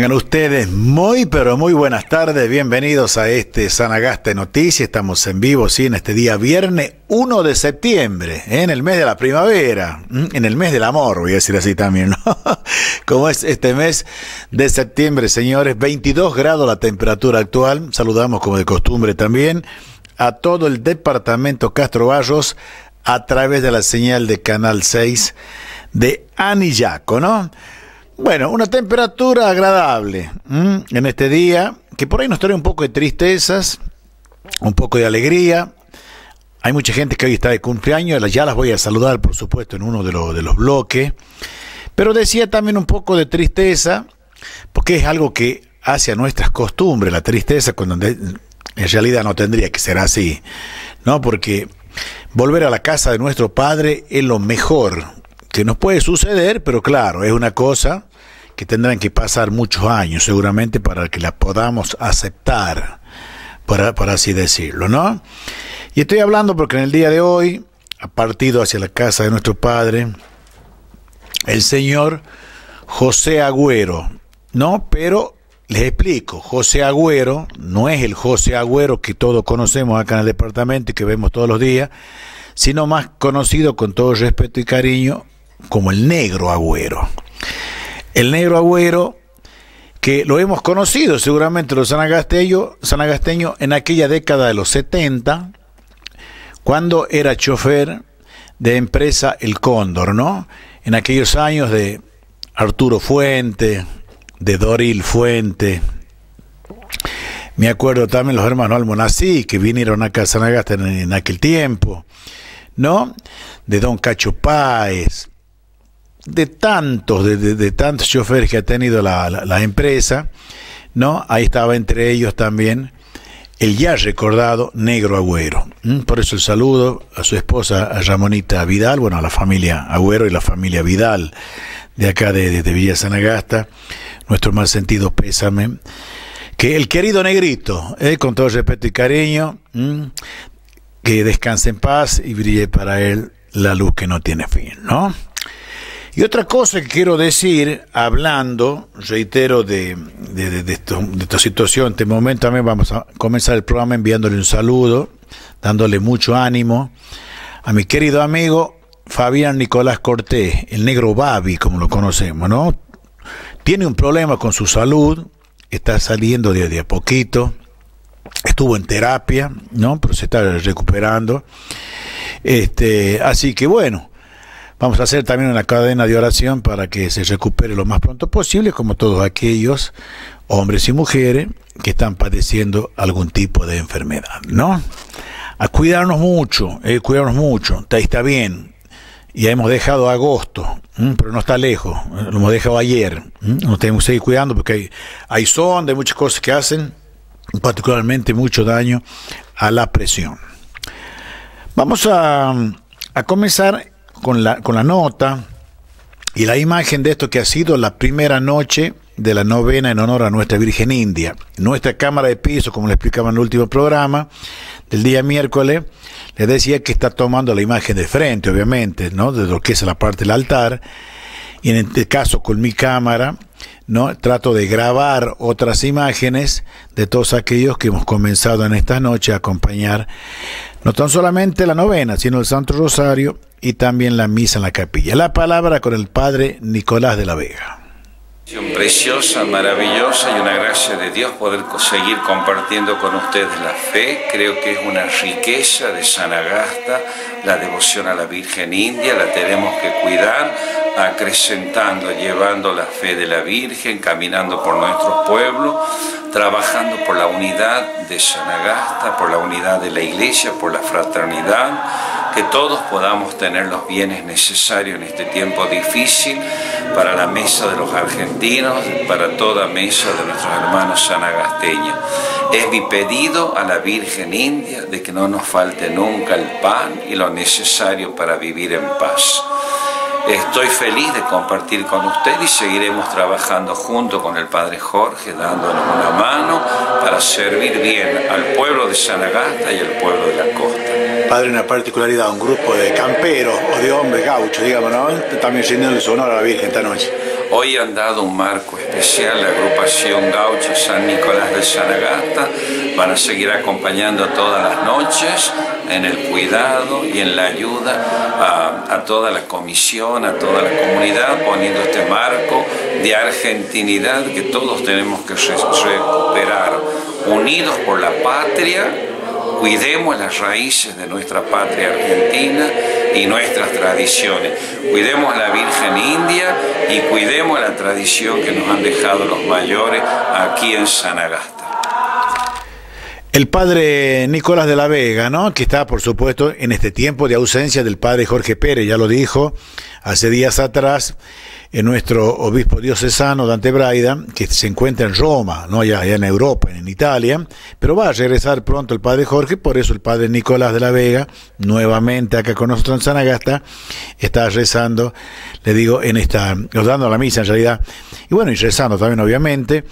Tengan ustedes muy, pero muy buenas tardes. Bienvenidos a este Sanagaste Noticias. Estamos en vivo, sí, en este día viernes 1 de septiembre, en el mes de la primavera, en el mes del amor, voy a decir así también, ¿no? Como es este mes de septiembre, señores, 22 grados la temperatura actual. Saludamos, como de costumbre también, a todo el departamento Castro Barros a través de la señal de Canal 6 de Anillaco, ¿no? Bueno, una temperatura agradable en este día, que por ahí nos trae un poco de tristezas, un poco de alegría. Hay mucha gente que hoy está de cumpleaños, ya las voy a saludar, por supuesto, en uno de, los, de los bloques. Pero decía también un poco de tristeza, porque es algo que hace a nuestras costumbres, la tristeza, cuando en realidad no tendría que ser así, ¿no? Porque volver a la casa de nuestro padre es lo mejor que nos puede suceder, pero claro, es una cosa que tendrán que pasar muchos años seguramente para que la podamos aceptar, por, así decirlo, ¿no? Y estoy hablando porque en el día de hoy ha partido hacia la casa de nuestro padre el señor José Agüero, ¿no? Pero les explico, José Agüero no es el José Agüero que todos conocemos acá en el departamento y que vemos todos los días, sino más conocido con todo respeto y cariño como el negro Agüero el negro agüero, que lo hemos conocido seguramente los sanagasteños, sanagasteños en aquella década de los 70, cuando era chofer de empresa El Cóndor, ¿no? En aquellos años de Arturo Fuente, de Doril Fuente. Me acuerdo también los hermanos Almonací, que vinieron acá a Sanagaste en, en aquel tiempo, ¿no? De Don Cacho Páez, de tantos, de, tantos choferes que ha tenido la, empresa, ¿no? Ahí estaba entre ellos también el ya recordado Negro Agüero. Por eso el saludo a su esposa, a Ramonita Vidal, bueno, a la familia Agüero y la familia Vidal de acá de, Villa Sanagasta, nuestro más sentido pésame. Que el querido Negrito, eh, con todo respeto y cariño, que descanse en paz y brille para él la luz que no tiene fin, ¿no? Y otra cosa que quiero decir, hablando, reitero, de, de, esta situación, en este momento también vamos a comenzar el programa enviándole un saludo, dándole mucho ánimo a mi querido amigo Fabián Nicolás Cortés, el negro Babi, como lo conocemos, ¿no? Tiene un problema con su salud, está saliendo de, a poquito, estuvo en terapia, ¿no? Pero se está recuperando. Este, así que bueno, Vamos a hacer también una cadena de oración para que se recupere lo más pronto posible, como todos aquellos hombres y mujeres que están padeciendo algún tipo de enfermedad, ¿no? A cuidarnos mucho, eh, cuidarnos mucho, está, está bien. Ya hemos dejado agosto, pero no está lejos, lo hemos dejado ayer. Nos tenemos que seguir cuidando porque hay, hay son muchas cosas que hacen particularmente mucho daño a la presión. Vamos a, a comenzar con la, con la nota y la imagen de esto que ha sido la primera noche de la novena en honor a nuestra Virgen India. Nuestra cámara de piso, como le explicaba en el último programa, del día miércoles, le decía que está tomando la imagen de frente, obviamente, ¿no? De lo que es la parte del altar. Y en este caso, con mi cámara, ¿no? Trato de grabar otras imágenes de todos aquellos que hemos comenzado en esta noche a acompañar no tan solamente la novena, sino el Santo Rosario y también la misa en la capilla. La palabra con el Padre Nicolás de la Vega. Preciosa, maravillosa y una gracia de Dios poder seguir compartiendo con ustedes la fe. Creo que es una riqueza de Sanagasta, la devoción a la Virgen India, la tenemos que cuidar, acrecentando, llevando la fe de la Virgen, caminando por nuestros pueblos, trabajando por la unidad de Sanagasta, por la unidad de la Iglesia, por la fraternidad que todos podamos tener los bienes necesarios en este tiempo difícil para la mesa de los argentinos, para toda mesa de nuestros hermanos sanagasteños. Es mi pedido a la Virgen India de que no nos falte nunca el pan y lo necesario para vivir en paz. Estoy feliz de compartir con usted y seguiremos trabajando junto con el Padre Jorge, dándonos una mano para servir bien al pueblo de Sanagasta y al pueblo de la costa. Padre, una particularidad, un grupo de camperos o de hombres gauchos, digamos, ¿no? También rindiéndole su honor a la Virgen esta noche. Hoy han dado un marco especial la agrupación Gaucho San Nicolás de Sanagasta. Van a seguir acompañando todas las noches en el cuidado y en la ayuda a, toda la comisión, a toda la comunidad, poniendo este marco de argentinidad que todos tenemos que recuperar, unidos por la patria Cuidemos las raíces de nuestra patria argentina y nuestras tradiciones. Cuidemos a la Virgen India y cuidemos la tradición que nos han dejado los mayores aquí en Sanagasta. El padre Nicolás de la Vega, ¿no? Que está, por supuesto, en este tiempo de ausencia del padre Jorge Pérez, ya lo dijo hace días atrás, en nuestro obispo diocesano Dante Braida, que se encuentra en Roma, no allá, en Europa, en Italia, pero va a regresar pronto el padre Jorge, por eso el padre Nicolás de la Vega, nuevamente acá con nosotros en Sanagasta, está rezando, le digo, en esta, dando la misa en realidad, y bueno, y rezando también obviamente,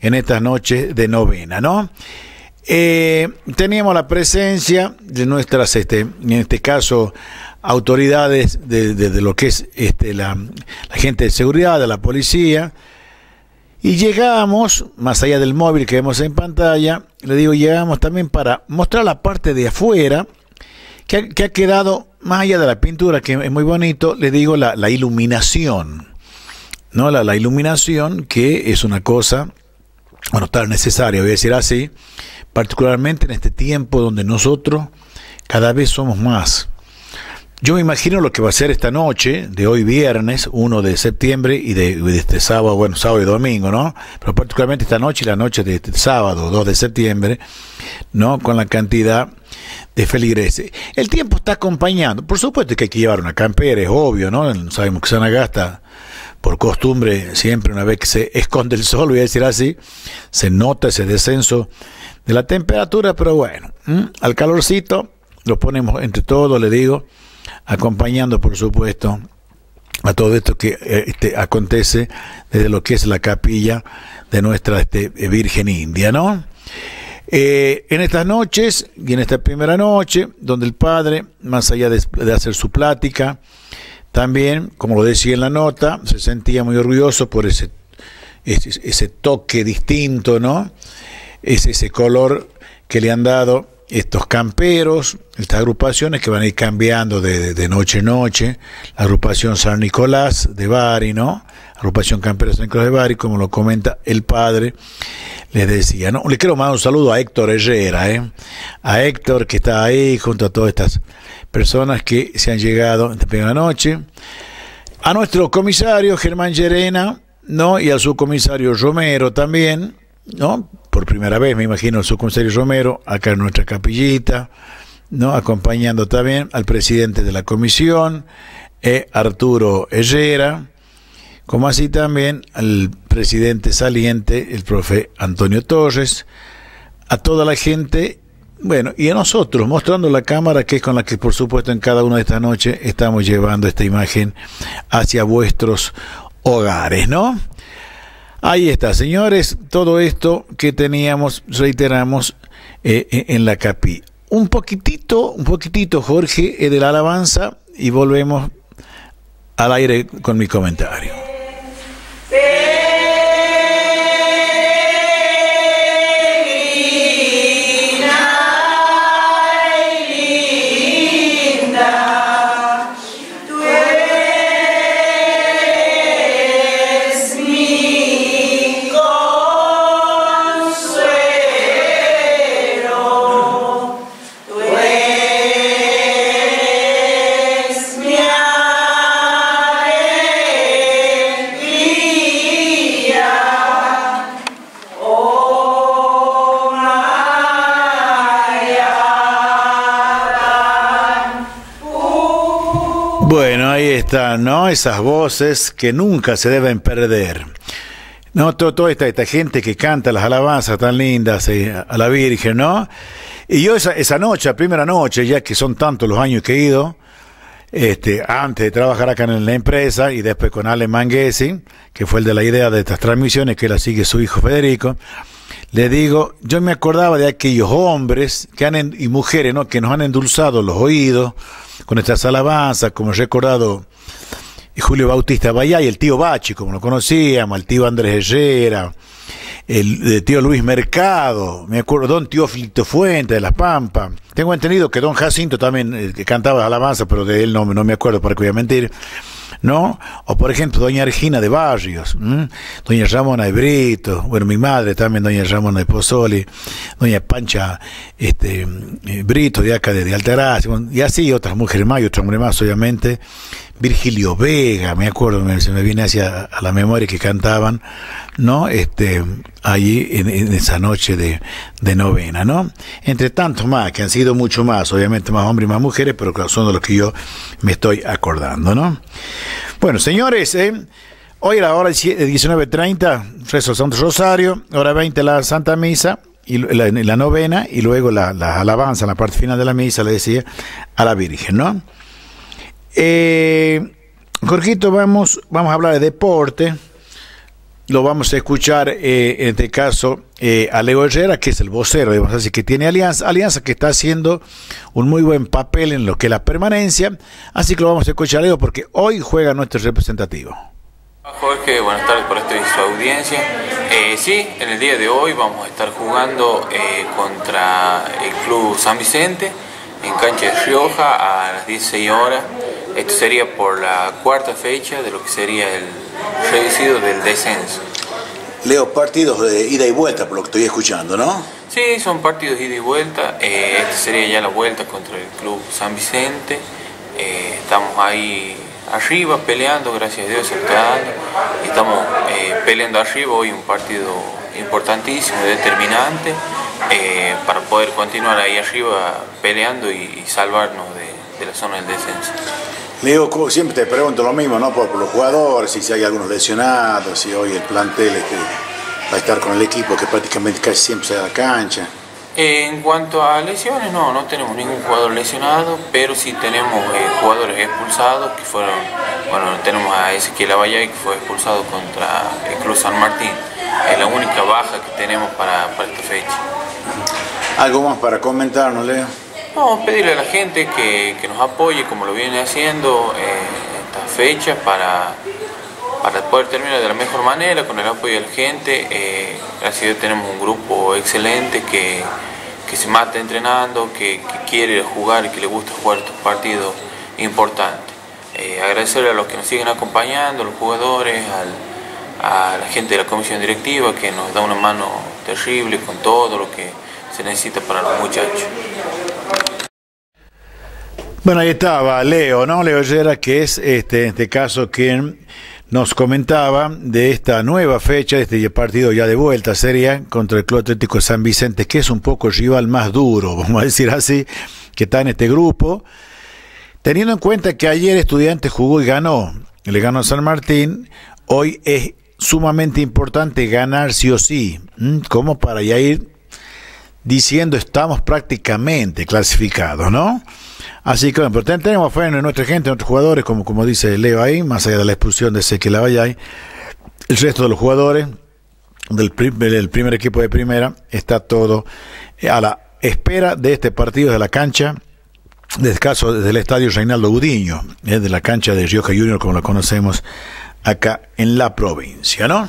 en estas noches de novena, ¿no? Eh, teníamos la presencia de nuestras, este, en este caso, autoridades de, lo que es este, la, gente de seguridad, de la policía, y llegamos, más allá del móvil que vemos en pantalla, le digo, llegamos también para mostrar la parte de afuera, que ha, que ha quedado, más allá de la pintura, que es muy bonito, le digo la, la iluminación, ¿no? La, la, iluminación, que es una cosa, bueno, tan necesaria, voy a decir así, particularmente en este tiempo donde nosotros cada vez somos más yo me imagino lo que va a ser esta noche, de hoy viernes, 1 de septiembre, y de, este sábado, bueno, sábado y domingo, ¿no? Pero particularmente esta noche y la noche de este sábado, 2 de septiembre, ¿no? Con la cantidad de feligreses. El tiempo está acompañando. Por supuesto que hay que llevar una campera, es obvio, ¿no? Sabemos que Sanagasta, por costumbre, siempre una vez que se esconde el sol, voy a decir así, se nota ese descenso de la temperatura, pero bueno, al calorcito lo ponemos entre todos, le digo acompañando, por supuesto, a todo esto que eh, este, acontece desde lo que es la capilla de nuestra este, Virgen India, ¿no? Eh, en estas noches y en esta primera noche, donde el Padre, más allá de, hacer su plática, también, como lo decía en la nota, se sentía muy orgulloso por ese, ese, ese toque distinto, ¿no? Es ese color que le han dado estos camperos, estas agrupaciones que van a ir cambiando de, noche en noche, la agrupación San Nicolás de Bari, ¿no? Agrupación Campera San Nicolás de Bari, como lo comenta el padre, les decía, ¿no? Le quiero mandar un saludo a Héctor Herrera, ¿eh? A Héctor que está ahí junto a todas estas personas que se han llegado esta primera noche. A nuestro comisario Germán Llerena, ¿no? Y al subcomisario Romero también, ¿no? Por primera vez, me imagino, el subcomisario Romero, acá en nuestra capillita, ¿no? acompañando también al presidente de la comisión, eh, Arturo Herrera, como así también al presidente saliente, el profe Antonio Torres, a toda la gente, bueno, y a nosotros, mostrando la cámara que es con la que por supuesto en cada una de estas noches estamos llevando esta imagen hacia vuestros hogares, ¿no? Ahí está, señores, todo esto que teníamos, reiteramos, eh, eh, en la capi. Un poquitito, un poquitito, Jorge, eh, de la alabanza y volvemos al aire con mi comentario. ¿No? Esas voces que nunca se deben perder. ¿No? Toda esta, esta gente que canta las alabanzas tan lindas eh, a la Virgen, ¿no? Y yo esa, esa noche, la primera noche, ya que son tantos los años que he ido, este, antes de trabajar acá en la empresa y después con Ale Manguesi, que fue el de la idea de estas transmisiones, que la sigue su hijo Federico, le digo, yo me acordaba de aquellos hombres y mujeres ¿no? que nos han endulzado los oídos con estas alabanzas, como he recordado Julio Bautista Bayá y el tío Bachi, como lo conocíamos, el tío Andrés Herrera, el, tío Luis Mercado, me acuerdo, don Teófilo Fuente de Las Pampas. Tengo entendido que don Jacinto también eh, cantaba alabanza, pero de él no, no me acuerdo, para que voy a mentir. ¿No? O por ejemplo, doña Regina de Barrios, doña Ramona de Brito, bueno, mi madre también, doña Ramona de Pozzoli, doña Pancha este, eh, Brito de acá de, de Altagracia, y así otras mujeres más y otras mujeres más, obviamente. Virgilio Vega, me acuerdo, se me viene hacia a la memoria que cantaban, ¿no? Este, allí en, esa noche de, novena, ¿no? Entre tantos más, que han sido mucho más, obviamente más hombres y más mujeres, pero son de los que yo me estoy acordando, ¿no? Bueno, señores, ¿eh? hoy a la hora 19.30, rezo el Santo Rosario, hora 20 la Santa Misa, y la, la novena, y luego la, la alabanza, la parte final de la misa, le decía, a la Virgen, ¿no? Eh, Jorgito, vamos, vamos a hablar de deporte. Lo vamos a escuchar, eh, en este caso, eh, a Leo Herrera, que es el vocero, digamos así, que tiene Alianza, Alianza que está haciendo un muy buen papel en lo que es la permanencia. Así que lo vamos a escuchar, Leo, porque hoy juega nuestro representativo. Jorge, buenas tardes por esta su audiencia. Eh, sí, en el día de hoy vamos a estar jugando contra el Club San Vicente en cancha de Rioja a las 16 horas. Esto sería por la cuarta fecha de lo que sería el reducido del descenso. Leo, partidos de ida y vuelta, por lo que estoy escuchando, ¿no? Sí, son partidos de ida y vuelta. Eh, esta sería ya la vuelta contra el Club San Vicente. Eh, estamos ahí arriba peleando, gracias a Dios se Estamos eh, peleando arriba hoy un partido importantísimo, determinante, para poder continuar ahí arriba peleando y, salvarnos de la zona del descenso. Leo, siempre te pregunto lo mismo, ¿no? Por, los jugadores, si, hay algunos lesionados, si hoy el plantel este, va a estar con el equipo que prácticamente casi siempre se da la cancha. En cuanto a lesiones, no, no tenemos ningún jugador lesionado, pero sí tenemos eh, jugadores expulsados que fueron, bueno, tenemos a Ezequiel Abayay que fue expulsado contra el Club San Martín. Es la única baja que tenemos para, para esta fecha. ¿Algo más para comentarnos, Leo? No, pedirle a la gente que, nos apoye como lo viene haciendo en esta fecha para, para poder terminar de la mejor manera con el apoyo de la gente. Eh, gracias a Dios tenemos un grupo excelente que, se mata entrenando, que, quiere jugar y que le gusta jugar estos partidos importantes. Eh, agradecerle a los que nos siguen acompañando, a los jugadores, a la gente de la comisión directiva que nos da una mano terrible con todo lo que se necesita para los muchachos. Bueno, ahí estaba Leo, ¿no? Leo Herrera, que es este, en este caso quien nos comentaba de esta nueva fecha, este partido ya de vuelta sería contra el Club Atlético San Vicente, que es un poco el rival más duro, vamos a decir así, que está en este grupo. Teniendo en cuenta que ayer Estudiantes jugó y ganó, le ganó a San Martín, hoy es sumamente importante ganar sí o sí, como para ya ir diciendo estamos prácticamente clasificados, ¿no? Así que, bueno, pero tenemos fe en nuestra gente, en nuestros jugadores, como, como dice Leo ahí, más allá de la expulsión de Seque Lavallay. El resto de los jugadores del, primer equipo de primera está todo a la espera de este partido de la cancha, del caso del estadio Reinaldo Gudiño, eh, de la cancha de Rioja Junior, como la conocemos acá en la provincia, ¿no?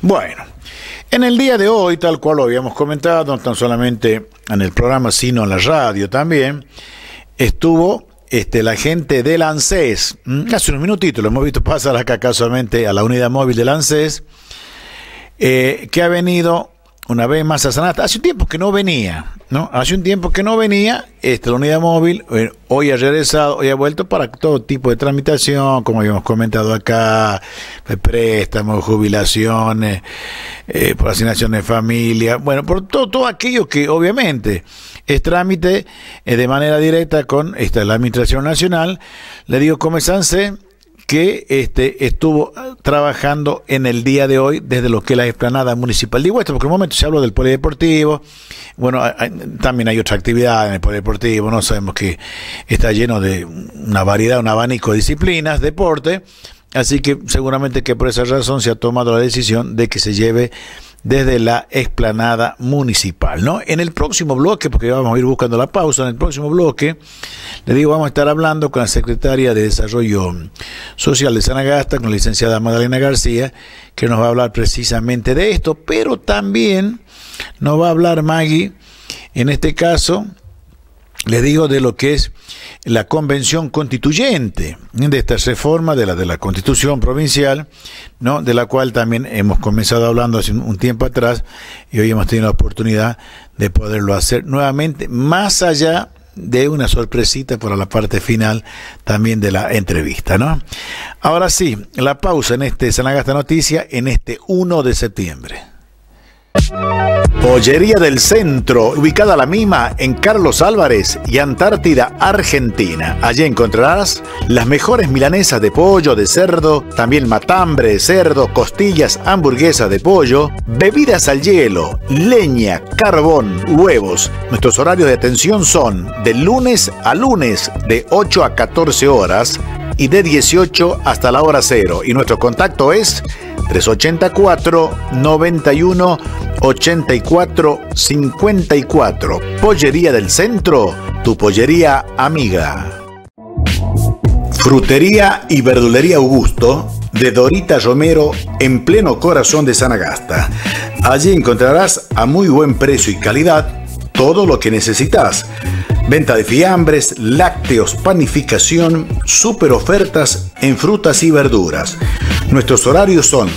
Bueno, en el día de hoy, tal cual lo habíamos comentado, no tan solamente en el programa, sino en la radio también, estuvo este, la gente del ANSES, hace unos minutitos lo hemos visto pasar acá casualmente a la unidad móvil del ANSES, eh, que ha venido una vez más a Sanata. Hace un tiempo que no venía, ¿no? Hace un tiempo que no venía, este, la unidad móvil eh, hoy ha regresado, hoy ha vuelto para todo tipo de tramitación, como habíamos comentado acá, préstamos, jubilaciones, eh, por asignación de familia, bueno, por todo, todo aquello que obviamente es trámite eh, de manera directa con esta, la Administración Nacional. Le digo, comenzanse que este, estuvo trabajando en el día de hoy desde lo que es la explanada municipal. Digo esto porque en un momento se habló del polideportivo, bueno, también hay otra actividad en el polideportivo, no sabemos que está lleno de una variedad, un abanico de disciplinas, deporte, así que seguramente que por esa razón se ha tomado la decisión de que se lleve desde la explanada municipal. ¿no? En el próximo bloque, porque vamos a ir buscando la pausa, en el próximo bloque, le digo, vamos a estar hablando con la secretaria de Desarrollo Social de Sanagasta, con la licenciada Magdalena García, que nos va a hablar precisamente de esto, pero también nos va a hablar Maggie, en este caso, le digo de lo que es la convención constituyente de esta reforma de la de la constitución provincial, ¿no? de la cual también hemos comenzado hablando hace un tiempo atrás y hoy hemos tenido la oportunidad de poderlo hacer nuevamente, más allá de una sorpresita para la parte final también de la entrevista, ¿no? Ahora sí, la pausa en este Sanagasta Noticia en este 1 de septiembre. Pollería del Centro, ubicada la misma en Carlos Álvarez y Antártida, Argentina. Allí encontrarás las mejores milanesas de pollo, de cerdo, también matambre de cerdo, costillas, hamburguesas de pollo, bebidas al hielo, leña, carbón, huevos. Nuestros horarios de atención son de lunes a lunes de 8 a 14 horas y de 18 hasta la hora cero. Y nuestro contacto es 384 91 84 54. Pollería del Centro, tu pollería amiga. Frutería y verdulería Augusto de Dorita Romero en pleno corazón de Sanagasta. Allí encontrarás a muy buen precio y calidad todo lo que necesitas. Venta de fiambres, lácteos, panificación, super ofertas en frutas y verduras. Nuestros horarios son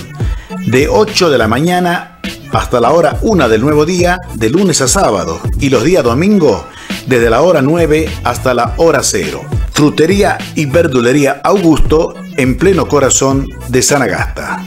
de 8 de la mañana hasta la hora 1 del nuevo día, de lunes a sábado, y los días domingo, desde la hora 9 hasta la hora 0. Frutería y verdulería Augusto, en pleno corazón de Sanagasta.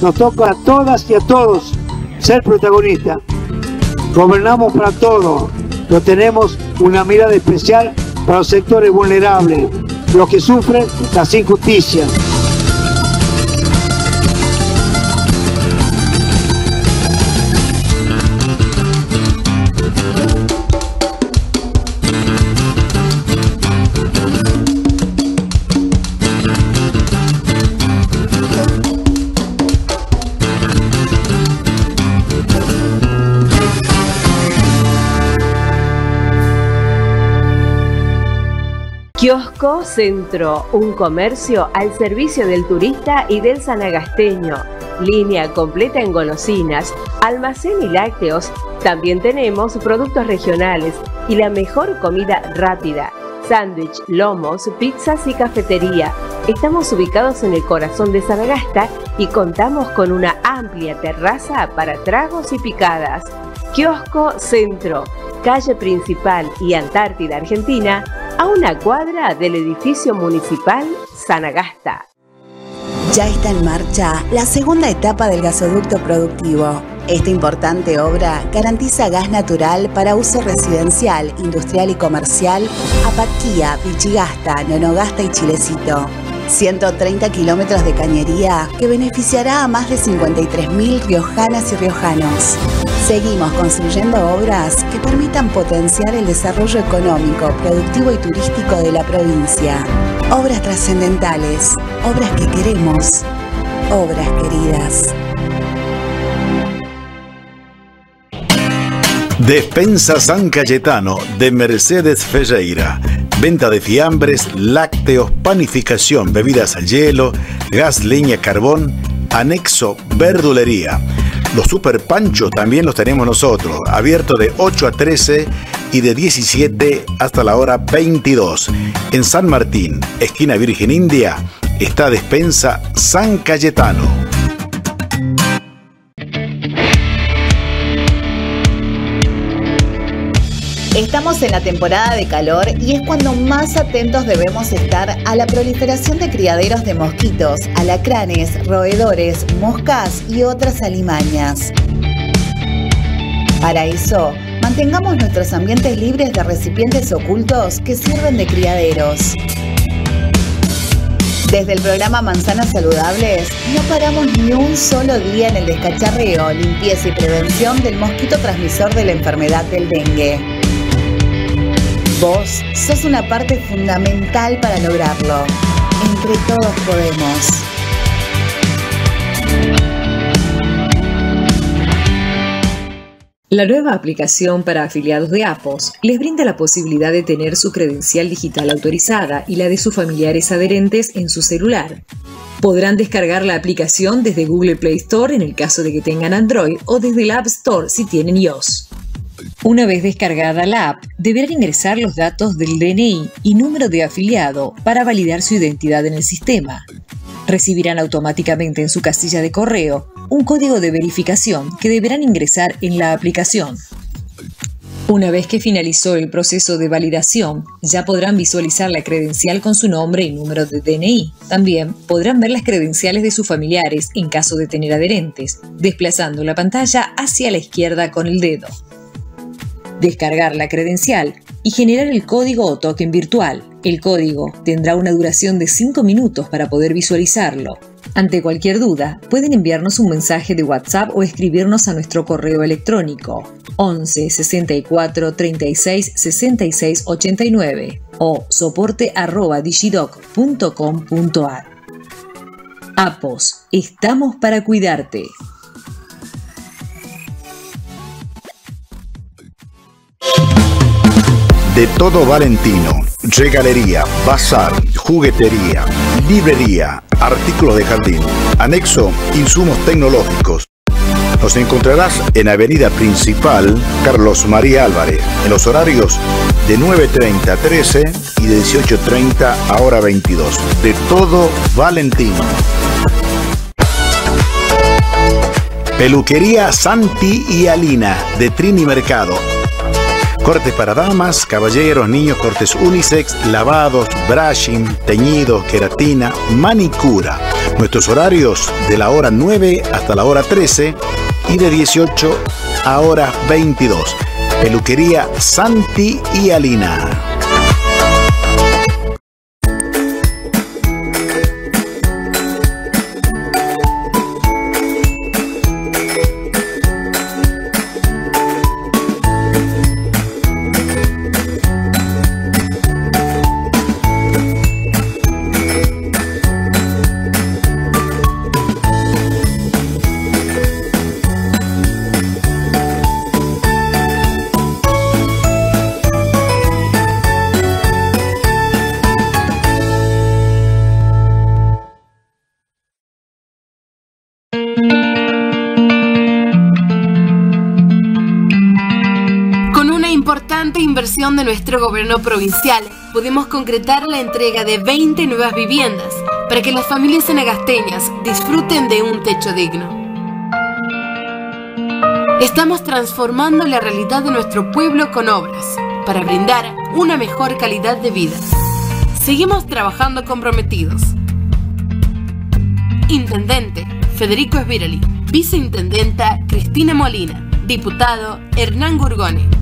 Nos toca a todas y a todos ser protagonistas. Gobernamos para todos, pero tenemos una mirada especial para los sectores vulnerables, los que sufren las injusticias. Kiosco Centro, un comercio al servicio del turista y del sanagasteño. Línea completa en golosinas, almacén y lácteos. También tenemos productos regionales y la mejor comida rápida. Sándwich, lomos, pizzas y cafetería. Estamos ubicados en el corazón de Sanagasta y contamos con una amplia terraza para tragos y picadas. Kiosco Centro, calle principal y Antártida, Argentina, a una cuadra del edificio municipal Sanagasta. Ya está en marcha la segunda etapa del gasoducto productivo. Esta importante obra garantiza gas natural para uso residencial, industrial y comercial a Paquía, Pichigasta, Nonogasta y Chilecito 130 kilómetros de cañería que beneficiará a más de 53.000 riojanas y riojanos. Seguimos construyendo obras que permitan potenciar el desarrollo económico, productivo y turístico de la provincia. Obras trascendentales, obras que queremos, obras queridas. Despensa San Cayetano de Mercedes Ferreira Venta de fiambres, lácteos, panificación, bebidas al hielo, gas, leña, carbón, anexo, verdulería. Los super panchos también los tenemos nosotros, abierto de 8 a 13 y de 17 hasta la hora 22. En San Martín, esquina Virgen India, está despensa San Cayetano. Estamos en la temporada de calor y es cuando más atentos debemos estar a la proliferación de criaderos de mosquitos, alacranes, roedores, moscas y otras alimañas. Para eso, mantengamos nuestros ambientes libres de recipientes ocultos que sirven de criaderos. Desde el programa Manzanas Saludables, no paramos ni un solo día en el descacharreo, limpieza y prevención del mosquito transmisor de la enfermedad del dengue. Vos sos una parte fundamental para lograrlo. Entre todos podemos. La nueva aplicación para afiliados de APOS les brinda la posibilidad de tener su credencial digital autorizada y la de sus familiares adherentes en su celular. Podrán descargar la aplicación desde Google Play Store en el caso de que tengan Android o desde la App Store si tienen iOS. Una vez descargada la app, deberán ingresar los datos del DNI y número de afiliado para validar su identidad en el sistema. Recibirán automáticamente en su casilla de correo un código de verificación que deberán ingresar en la aplicación. Una vez que finalizó el proceso de validación, ya podrán visualizar la credencial con su nombre y número de DNI. También podrán ver las credenciales de sus familiares en caso de tener adherentes, desplazando la pantalla hacia la izquierda con el dedo descargar la credencial y generar el código o token virtual. El código tendrá una duración de 5 minutos para poder visualizarlo. Ante cualquier duda, pueden enviarnos un mensaje de WhatsApp o escribirnos a nuestro correo electrónico 11 64 36 66 89 o soporte arroba digidoc.com.ar. APOS, estamos para cuidarte. De todo Valentino, regalería, bazar, juguetería, librería, artículos de jardín, anexo, insumos tecnológicos. Nos encontrarás en Avenida Principal Carlos María Álvarez, en los horarios de 9.30 a 13 y de 18.30 a hora 22. De todo Valentino. Peluquería Santi y Alina de Trini Mercado Cortes para damas, caballeros, niños, cortes unisex, lavados, brushing, teñidos, queratina, manicura. Nuestros horarios de la hora 9 hasta la hora 13 y de 18 a hora 22. Peluquería Santi y Alina. Nuestro gobierno provincial, pudimos concretar la entrega de 20 nuevas viviendas para que las familias sanagasteñas disfruten de un techo digno. Estamos transformando la realidad de nuestro pueblo con obras para brindar una mejor calidad de vida. Seguimos trabajando comprometidos. Intendente Federico Esvirali, Viceintendenta Cristina Molina, Diputado Hernán Gurgoni.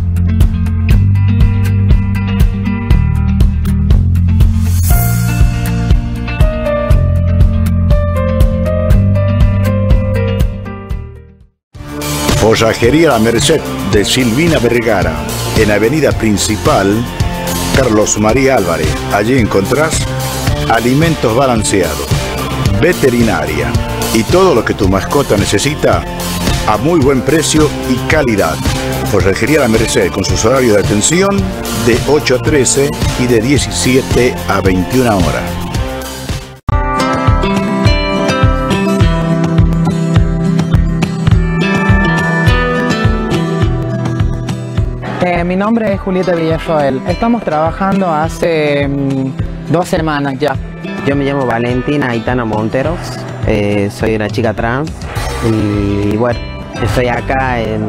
Forrajería La Merced de Silvina Vergara, en Avenida Principal, Carlos María Álvarez. Allí encontrás alimentos balanceados, veterinaria y todo lo que tu mascota necesita a muy buen precio y calidad. Forrajería La Merced con sus horarios de atención de 8 a 13 y de 17 a 21 horas. Mi nombre es Julieta Villarroel. Estamos trabajando hace mm, dos semanas ya. Yo me llamo Valentina Aitana Monteros, eh, soy una chica trans y bueno, estoy acá en,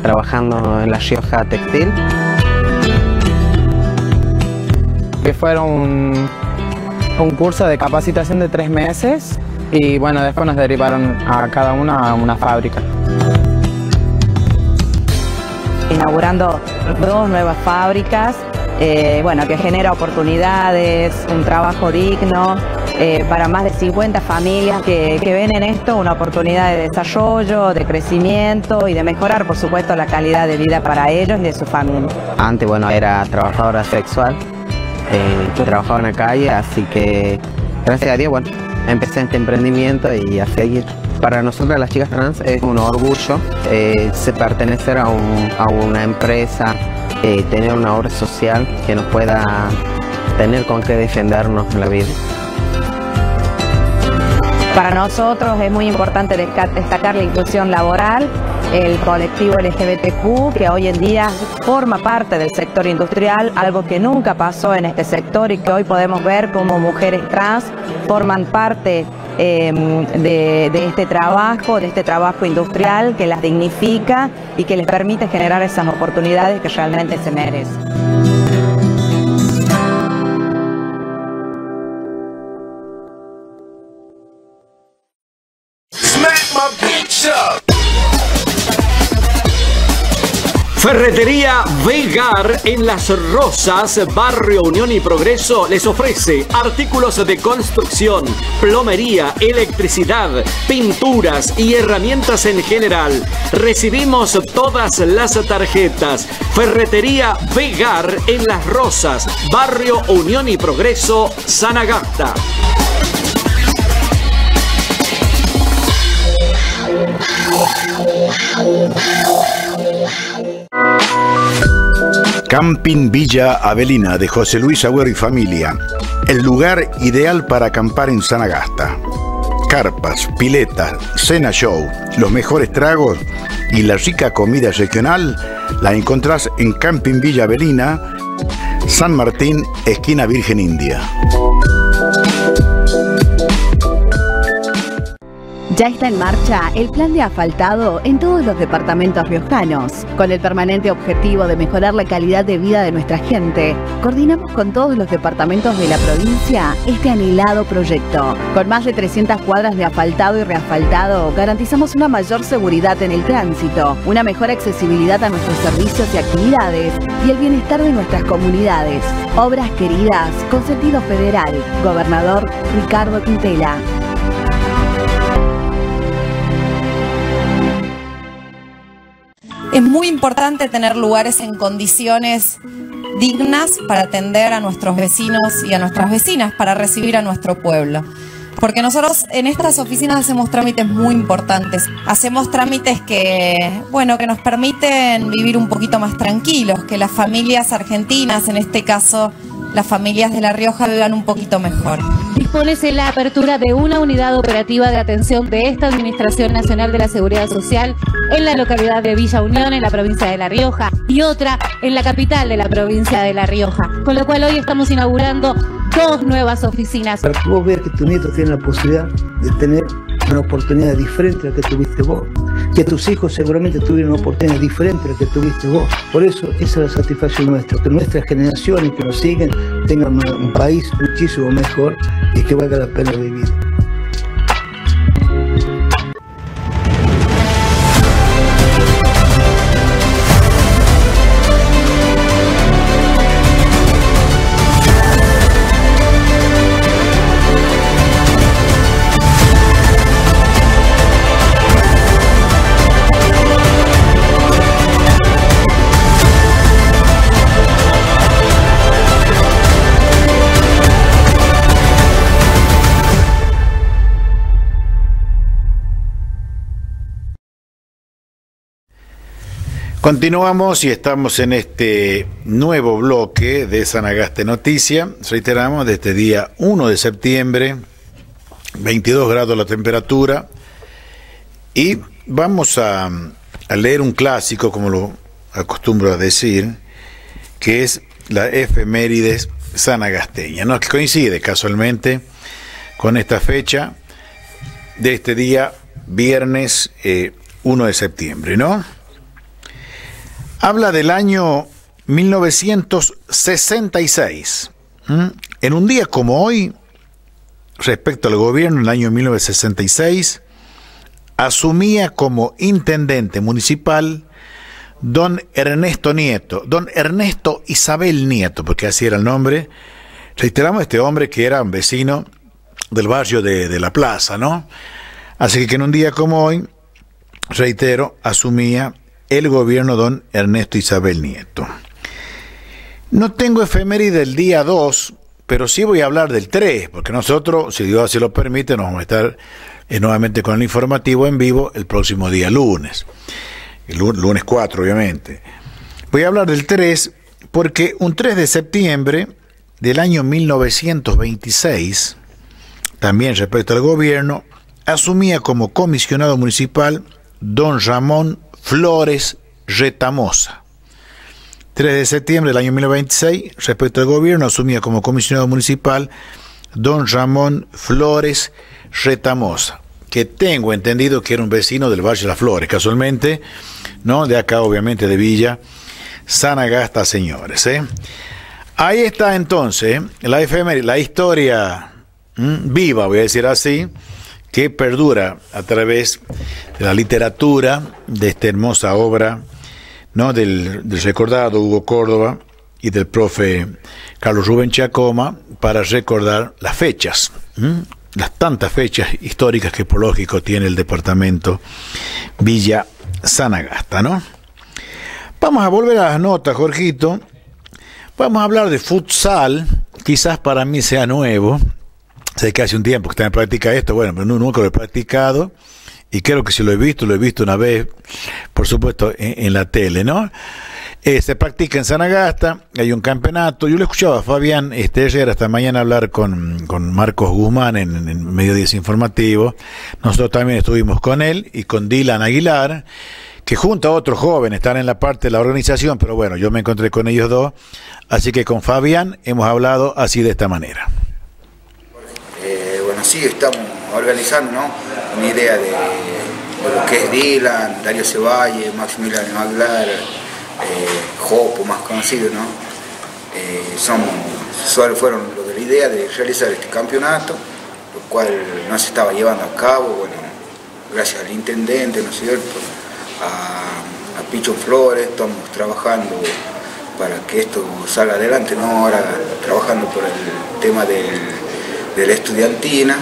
trabajando en La Rioja Textil. Que fueron un, un curso de capacitación de tres meses y bueno, después nos derivaron a cada una a una fábrica. Inaugurando dos nuevas fábricas eh, bueno, que genera oportunidades, un trabajo digno eh, para más de 50 familias que, ven en esto una oportunidad de desarrollo, de crecimiento y de mejorar, por supuesto, la calidad de vida para ellos y de su familia. Antes, bueno, era trabajadora sexual, eh, trabajaba en la calle, así que gracias a Dios, bueno, empecé este emprendimiento y a seguir. Para nosotros las chicas trans es un orgullo eh, pertenecer a, a una empresa eh, tener una obra social que nos pueda tener con qué defendernos en la vida. Para nosotros es muy importante destacar la inclusión laboral, el colectivo LGBTQ que hoy en día forma parte del sector industrial, algo que nunca pasó en este sector y que hoy podemos ver como mujeres trans forman parte em, de, de, este trabajo, de este trabajo industrial que las dignifica y que les permite generar esas oportunidades que realmente se merecen. Ferretería Vegar en Las Rosas, Barrio Unión y Progreso, les ofrece artículos de construcción, plomería, electricidad, pinturas y herramientas en general. Recibimos todas las tarjetas. Ferretería Vegar en Las Rosas, Barrio Unión y Progreso, Sanagasta. Camping Villa Avelina de José Luis Agüero y familia. El lugar ideal para acampar en Sanagasta. Carpas, piletas, cena show, los mejores tragos y la rica comida regional la encontrás en Camping Villa Avelina, San Martín, esquina Virgen India. Ya está en marcha el plan de asfaltado en todos los departamentos riojanos. Con el permanente objetivo de mejorar la calidad de vida de nuestra gente, coordinamos con todos los departamentos de la provincia este anhelado proyecto. Con más de 300 cuadras de asfaltado y reasfaltado, garantizamos una mayor seguridad en el tránsito, una mejor accesibilidad a nuestros servicios y actividades y el bienestar de nuestras comunidades. Obras queridas con sentido federal. Gobernador Ricardo Quintela. Es muy importante tener lugares en condiciones dignas para atender a nuestros vecinos y a nuestras vecinas, para recibir a nuestro pueblo. Porque nosotros en estas oficinas hacemos trámites muy importantes. Hacemos trámites que, bueno, que nos permiten vivir un poquito más tranquilos, que las familias argentinas, en este caso las familias de La Rioja, vivan un poquito mejor dispones en la apertura de una unidad operativa de atención de esta Administración Nacional de la Seguridad Social en la localidad de Villa Unión, en la provincia de La Rioja, y otra en la capital de la provincia de La Rioja. Con lo cual hoy estamos inaugurando dos nuevas oficinas. Para que vos veas que tu nieto tiene la posibilidad de tener una oportunidad diferente a la que tuviste vos. Que tus hijos seguramente tuvieron una oportunidad diferente a la que tuviste vos. Por eso esa es la satisfacción nuestra, que nuestras generaciones que nos siguen tengan un país muchísimo mejor y que valga la pena vivir. Continuamos y estamos en este nuevo bloque de Sanagaste Noticia. Reiteramos, de este día 1 de septiembre, 22 grados la temperatura. Y vamos a, leer un clásico, como lo acostumbro a decir, que es la efemérides sanagasteña, ¿no? que coincide casualmente con esta fecha de este día, viernes eh, 1 de septiembre, ¿no? Habla del año 1966. ¿m? En un día como hoy, respecto al gobierno, en el año 1966, asumía como intendente municipal don Ernesto Nieto, don Ernesto Isabel Nieto, porque así era el nombre. Reiteramos este hombre que era un vecino del barrio de, de La Plaza, ¿no? Así que en un día como hoy, reitero, asumía el gobierno don Ernesto Isabel Nieto. No tengo efeméride del día 2, pero sí voy a hablar del 3, porque nosotros, si Dios así lo permite, nos vamos a estar eh, nuevamente con el informativo en vivo el próximo día lunes. El lu- lunes 4, obviamente. Voy a hablar del 3 porque un 3 de septiembre del año 1926, también respecto al gobierno, asumía como comisionado municipal don Ramón Flores Retamosa. 3 de septiembre del año 1926, respecto al gobierno, asumía como comisionado municipal don Ramón Flores Retamosa, que tengo entendido que era un vecino del Valle de las Flores, casualmente, ¿no? De acá, obviamente, de Villa Sanagasta, señores, ¿eh? Ahí está entonces la efeméride, la historia viva, voy a decir así, que perdura a través de la literatura, de esta hermosa obra, ¿no? del, recordado Hugo Córdoba y del profe Carlos Rubén Chacoma, para recordar las fechas, las tantas fechas históricas que por lógico tiene el departamento Villa Sanagasta, ¿no? Vamos a volver a las notas, Jorgito. Vamos a hablar de futsal, quizás para mí sea nuevo. Sé que hace un tiempo que está en práctica esto, bueno, pero nu- nunca lo he practicado. Y creo que si lo he visto, lo he visto una vez, por supuesto, en, la tele, ¿no? Eh, se practica en Sanagasta, hay un campeonato. Yo le escuchaba a Fabián este, ayer hasta mañana hablar con, con Marcos Guzmán en, en Mediodías Informativo. Nosotros también estuvimos con él y con Dylan Aguilar, que junto a otros jóvenes están en la parte de la organización, pero bueno, yo me encontré con ellos dos. Así que con Fabián hemos hablado así de esta manera. Eh, bueno, sí, estamos organizando una idea de, lo que es Dylan, Darío Cevalle, Maximiliano Maglar, eh, Jopo, más conocido, ¿no? Eh, solo fueron lo de la idea de realizar este campeonato, lo cual no se estaba llevando a cabo, bueno, gracias al intendente, ¿no es cierto? A, a Picho Flores, estamos trabajando para que esto salga adelante, ¿no? Ahora trabajando por el tema del, de la estudiantina,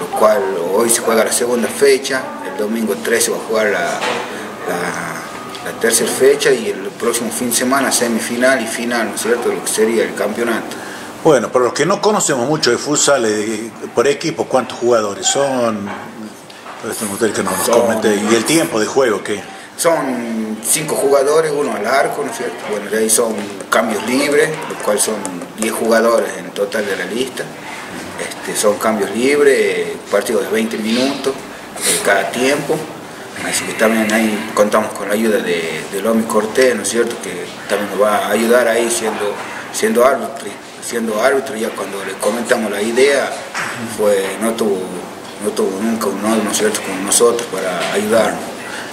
lo cual hoy se juega la segunda fecha, el domingo 13 va a jugar la, la, la tercera fecha y el próximo fin de semana semifinal y final, ¿no es cierto?, lo que sería el campeonato. Bueno, para los que no conocemos mucho de futsal, eh, por equipo, ¿cuántos jugadores son? Que nos Son- comente. ¿Y el tiempo de juego qué? Son cinco jugadores, uno al arco, ¿no es cierto? Bueno, de ahí son cambios libres, los cuales son 10 jugadores en total de la lista. Este, son cambios libres, partidos de 20 minutos eh, cada tiempo. Así que también ahí contamos con la ayuda de, de Lomi Cortés, ¿no es cierto? Que también nos va a ayudar ahí siendo, árbitro. Siendo árbitro, ya cuando le comentamos la idea, fue, no, tuvo, no tuvo nunca un no, ¿no es cierto?, con nosotros para ayudarnos.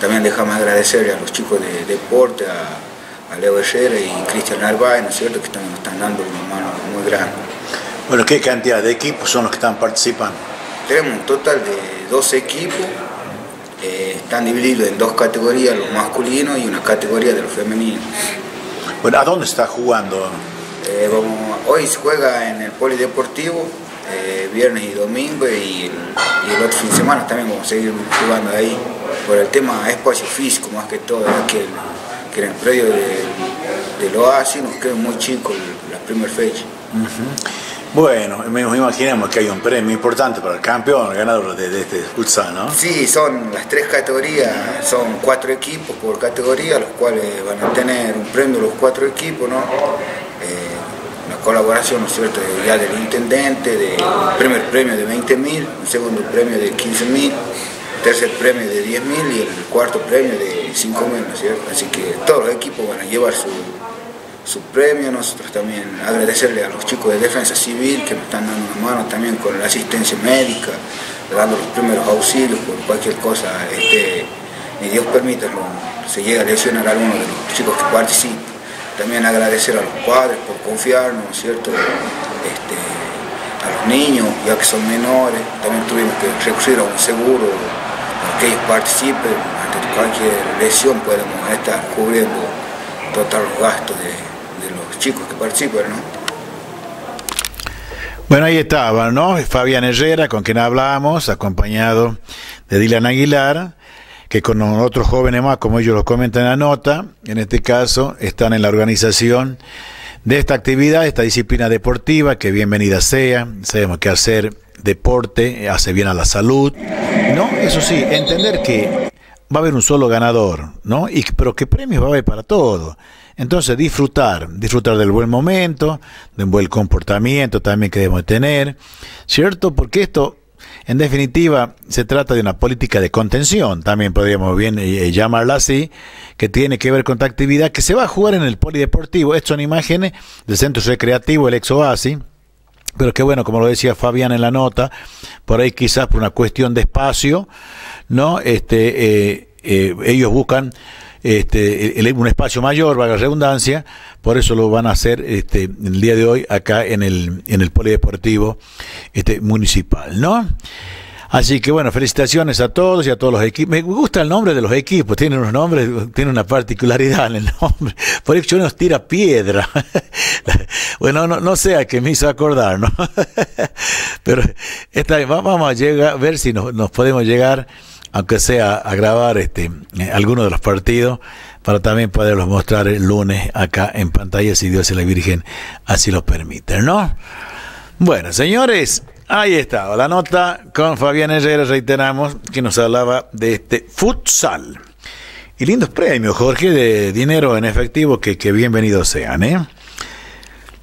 También déjame agradecerle a los chicos de deporte, a, a Leo Herrera y Cristian Narváez, ¿no es cierto?, que están, nos están dando una mano muy grande. Bueno, ¿qué cantidad de equipos son los que están participando? Tenemos un total de 12 equipos, eh, están divididos en dos categorías, los masculinos y una categoría de los femeninos. Bueno, ¿a dónde está jugando? Eh, vamos- hoy se juega en el polideportivo, eh, viernes y domingo, y el, y el otro fin de semana también vamos a seguir jugando ahí, por el tema espacio físico más que todo, que, el- que en el predio de- del oasis nos queda muy chico la primera fecha. Bueno, nos imaginemos que hay un premio importante para el campeón, el ganador de, este futsal, ¿no? Sí, son las tres categorías, son cuatro equipos por categoría, los cuales van a tener un premio los cuatro equipos, ¿no? Eh, una colaboración, ¿no es cierto?, ya del intendente, de primer premio de 20 mil, un segundo premio de 15 mil, tercer premio de 10 mil y el cuarto premio de 5 mil, ¿no es cierto? Así que todos los equipos van a llevar su su premio, nosotros también agradecerle a los chicos de Defensa Civil que nos están dando una mano también con la asistencia médica, dando los primeros auxilios por cualquier cosa, este, ni Dios permita, se llega a lesionar a alguno de los chicos que participan. También agradecer a los padres por confiarnos, ¿cierto? Este, a los niños, ya que son menores, también tuvimos que recurrir a un seguro para que ellos participen, ante cualquier lesión podemos estar cubriendo total los gastos de, chicos que participan, ¿no? Bueno, ahí estaba, ¿no? Fabián Herrera, con quien hablábamos, acompañado de Dylan Aguilar, que con otros jóvenes más, como ellos lo comentan en la nota, en este caso, están en la organización de esta actividad, esta disciplina deportiva, que bienvenida sea. Sabemos que hacer deporte hace bien a la salud, ¿no? Eso sí, entender que va a haber un solo ganador, ¿no? Y, pero que premios va a haber para todo. Entonces, disfrutar, disfrutar del buen momento, de un buen comportamiento también que debemos tener, ¿cierto? Porque esto, en definitiva, se trata de una política de contención, también podríamos bien eh, llamarla así, que tiene que ver con esta actividad que se va a jugar en el polideportivo. Estas son imágenes del centro recreativo, el ex oasis. Pero que bueno, como lo decía Fabián en la nota, por ahí quizás por una cuestión de espacio, ¿no? Este, eh, eh, ellos buscan este, un espacio mayor, valga la redundancia, por eso lo van a hacer este, el día de hoy acá en el, en el polideportivo este, municipal, ¿no? Así que bueno, felicitaciones a todos y a todos los equipos. Me gusta el nombre de los equipos, tienen unos nombres, tienen una particularidad en el nombre. Por eso nos tira piedra. bueno, no, no sé a qué me hizo acordar, ¿no? Pero esta, vamos a llegar, ver si nos, podemos llegar aunque sea a grabar este, algunos de los partidos para también poderlos mostrar el lunes acá en pantalla si Dios y la Virgen así lo permiten, ¿no? Bueno, señores, ahí está la nota con Fabián Herrera, reiteramos, que nos hablaba de este futsal. Y lindos premios, Jorge, de dinero en efectivo que, que bienvenidos sean, ¿eh?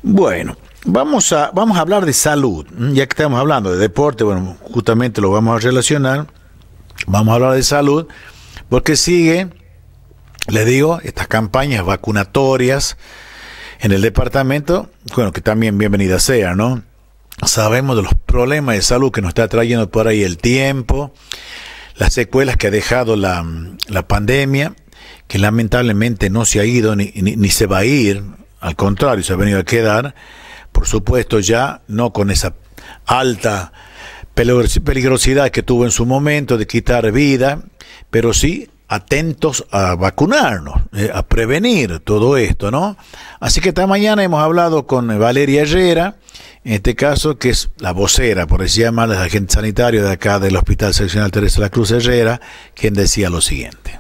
Bueno, vamos a, vamos a hablar de salud, ya que estamos hablando de deporte, bueno, justamente lo vamos a relacionar Vamos a hablar de salud porque sigue, les digo, estas campañas vacunatorias en el departamento, bueno, que también bienvenida sea, ¿no? Sabemos de los problemas de salud que nos está trayendo por ahí el tiempo, las secuelas que ha dejado la, la pandemia, que lamentablemente no se ha ido ni, ni, ni se va a ir, al contrario, se ha venido a quedar, por supuesto ya no con esa alta peligrosidad que tuvo en su momento de quitar vida, pero sí atentos a vacunarnos, eh, a prevenir todo esto, ¿no? Así que esta mañana hemos hablado con Valeria Herrera, en este caso, que es la vocera, por así llamarla, el agente sanitario de acá del Hospital Seccional Teresa de la Cruz Herrera, quien decía lo siguiente.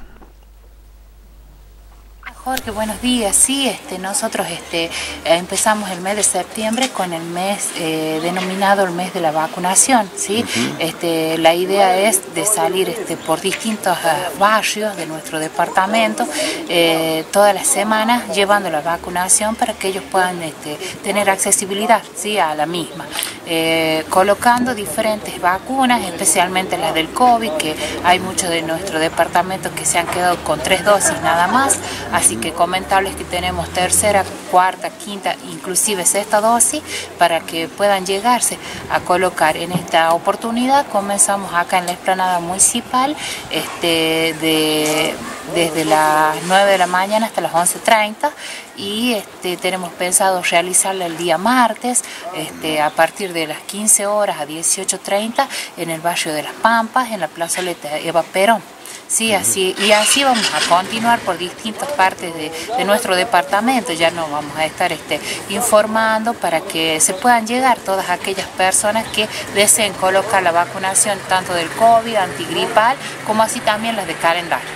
Jorge, buenos días. Sí, este, nosotros este, empezamos el mes de septiembre con el mes eh, denominado el mes de la vacunación. ¿sí? este, la idea es de salir este, por distintos uh, barrios de nuestro departamento eh, todas las semanas llevando la vacunación para que ellos puedan este, tener accesibilidad ¿sí? a la misma. Eh, colocando diferentes vacunas, especialmente las del COVID, que hay muchos de nuestro departamento que se han quedado con tres dosis nada más. Así Así que comentarles que tenemos tercera, cuarta, quinta, inclusive sexta dosis para que puedan llegarse a colocar. En esta oportunidad comenzamos acá en la explanada municipal este, de, desde las 9 de la mañana hasta las 11.30 y este, tenemos pensado realizarla el día martes este, a partir de las 15 horas a 18.30 en el barrio de Las Pampas, en la plazoleta Eva Perón. Sí, así, y así vamos a continuar por distintas partes de, nuestro departamento, ya nos vamos a estar este, informando para que se puedan llegar todas aquellas personas que deseen colocar la vacunación tanto del COVID, antigripal, como así también las de calendario.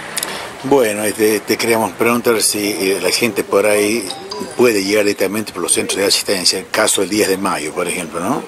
Bueno, este, te queríamos preguntar si eh, la gente por ahí puede llegar directamente por los centros de asistencia, el caso del 10 de mayo, por ejemplo, ¿no?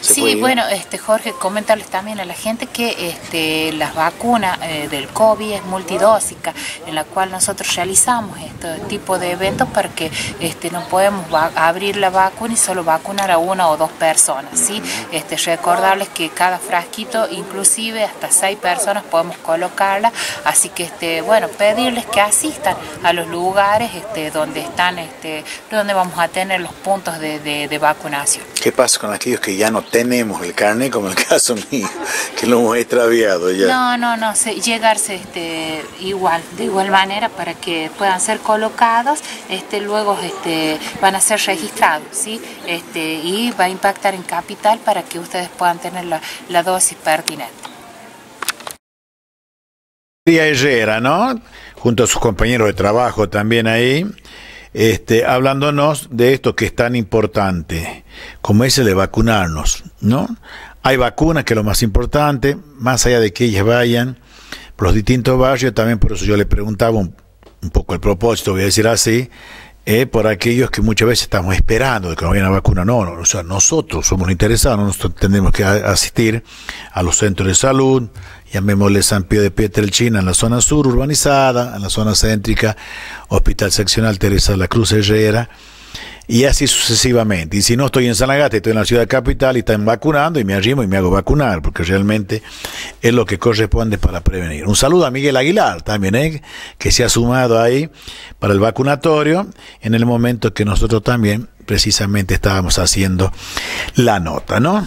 Sí, bueno, este Jorge, comentarles también a la gente que este, las vacunas eh, del COVID es multidósica, en la cual nosotros realizamos este tipo de eventos para que este, no podemos abrir la vacuna y solo vacunar a una o dos personas, ¿sí? Este, recordarles que cada frasquito, inclusive hasta seis personas podemos colocarla, así que, este, bueno, pedirles que asistan a los lugares este, donde están, este, donde vamos a tener los puntos de, de vacunación. ¿Qué pasa con aquellos que ya no tenemos el carnet, como el caso mío, que lo hemos extraviado ya? No, no, no, llegarse este, igual, de igual manera para que puedan ser colocados, este, luego este, van a ser registrados, ¿sí? Este, y va a impactar en capital para que ustedes puedan tener la, la dosis pertinente. Herrera, ¿no? Junto a sus compañeros de trabajo también ahí, este, hablándonos de esto que es tan importante, como ese de vacunarnos, ¿no? Hay vacunas, que es lo más importante, más allá de que ellas vayan por los distintos barrios, también por eso yo le preguntaba un, poco el propósito, voy a decir así, eh, por aquellos que muchas veces estamos esperando de que nos vayan a vacunar. No, no, o sea, nosotros somos interesados, nosotros tenemos que asistir a los centros de salud, llamémosle San Pío de Pietrelchina, en la zona sur urbanizada, en la zona céntrica, Hospital Seccional Teresa de la Cruz Herrera, y así sucesivamente. Y si no estoy en San Agata, estoy en la ciudad capital y están vacunando y me arrimo y me hago vacunar, porque realmente es lo que corresponde para prevenir. Un saludo a Miguel Aguilar también, ¿eh? que se ha sumado ahí para el vacunatorio en el momento que nosotros también precisamente estábamos haciendo la nota, ¿no?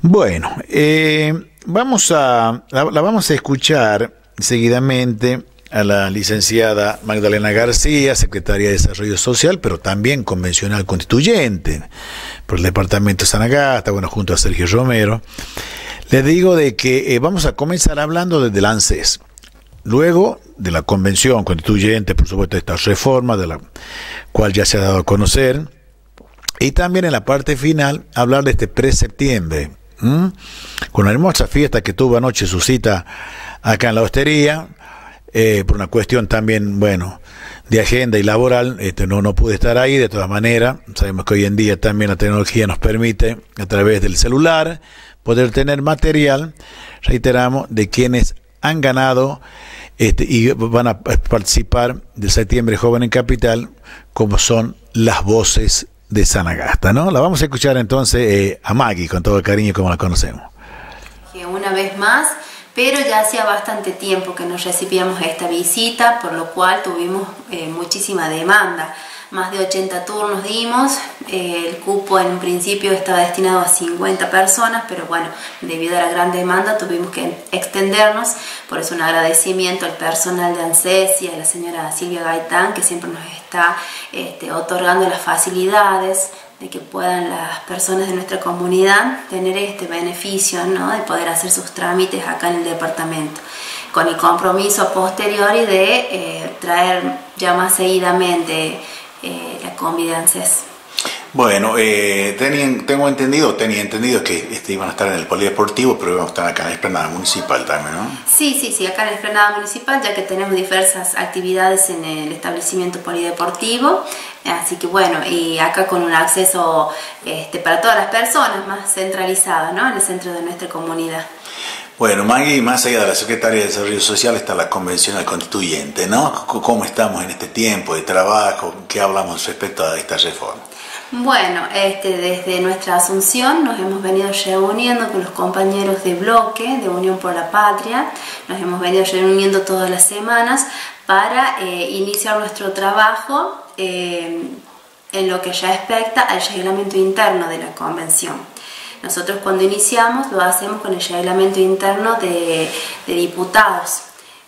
Bueno, eh, vamos a, la, vamos a escuchar seguidamente a la licenciada Magdalena García, secretaria de Desarrollo Social, pero también convencional constituyente por el departamento de Sanagasta, bueno, junto a Sergio Romero. Le digo de que eh, vamos a comenzar hablando desde el ANSES. Luego de la convención constituyente, por supuesto, esta reforma, de la cual ya se ha dado a conocer. Y también en la parte final, hablar de este pre-septiembre, con la hermosa fiesta que tuvo anoche su cita acá en la hostería, eh, por una cuestión también, bueno, de agenda y laboral, este, no, no pude estar ahí, de todas maneras, sabemos que hoy en día también la tecnología nos permite, a través del celular, poder tener material, reiteramos, de quienes han ganado este, y van a participar del septiembre joven en capital, como son las voces de Sanagasta, ¿no? La vamos a escuchar entonces eh, a Maggie con todo el cariño como la conocemos. Una vez más, pero ya hacía bastante tiempo que nos recibíamos esta visita, por lo cual tuvimos eh, muchísima demanda. Más de 80 turnos dimos, eh, el cupo en principio estaba destinado a 50 personas, pero bueno, debido a la gran demanda tuvimos que extendernos, por eso un agradecimiento al personal de ANSES y a la señora Silvia Gaitán, que siempre nos está este, otorgando las facilidades de que puedan las personas de nuestra comunidad tener este beneficio ¿no? de poder hacer sus trámites acá en el departamento, con el compromiso posterior y de eh, traer ya más seguidamente eh, la convivencias. Bueno, eh, tengo entendido, tenía entendido que este, iban a estar en el polideportivo, pero iban a estar acá en la esplanada municipal también, ¿no? Sí, sí, sí, acá en la esplanada municipal, ya que tenemos diversas actividades en el establecimiento polideportivo, así que bueno, y acá con un acceso este, para todas las personas, más centralizado, ¿no? En el centro de nuestra comunidad. Bueno, Maggie, más allá de la Secretaría de Desarrollo Social está la Convención Constituyente, ¿no? ¿Cómo estamos en este tiempo de trabajo? ¿Qué hablamos respecto a esta reforma? Bueno, este, desde nuestra asunción nos hemos venido reuniendo con los compañeros de bloque de Unión por la Patria, nos hemos venido reuniendo todas las semanas para eh, iniciar nuestro trabajo eh, en lo que ya respecta al reglamento interno de la convención. Nosotros cuando iniciamos lo hacemos con el reglamento interno de diputados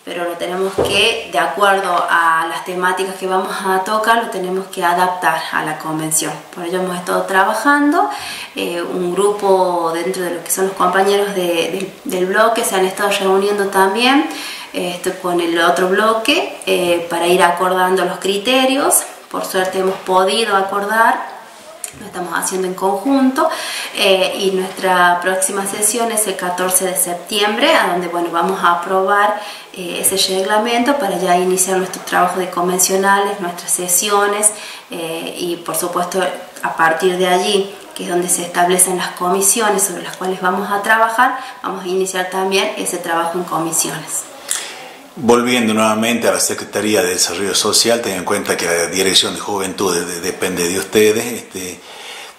pero lo tenemos que, de acuerdo a las temáticas que vamos a tocar, lo tenemos que adaptar a la convención. Por ello hemos estado trabajando, eh, un grupo dentro de lo que son los compañeros del bloque se han estado reuniendo también esto con el otro bloque eh, para ir acordando los criterios. Por suerte hemos podido acordar lo estamos haciendo en conjunto eh, y nuestra próxima sesión es el 14 de septiembre, a donde bueno, vamos a aprobar eh, ese reglamento para ya iniciar nuestro trabajo de convencionales, nuestras sesiones eh, y por supuesto a partir de allí que es donde se establecen las comisiones sobre las cuales vamos a trabajar, vamos a iniciar también ese trabajo en comisiones. Volviendo nuevamente a la Secretaría de Desarrollo Social, tengan en cuenta que la Dirección de Juventud depende de ustedes. Este,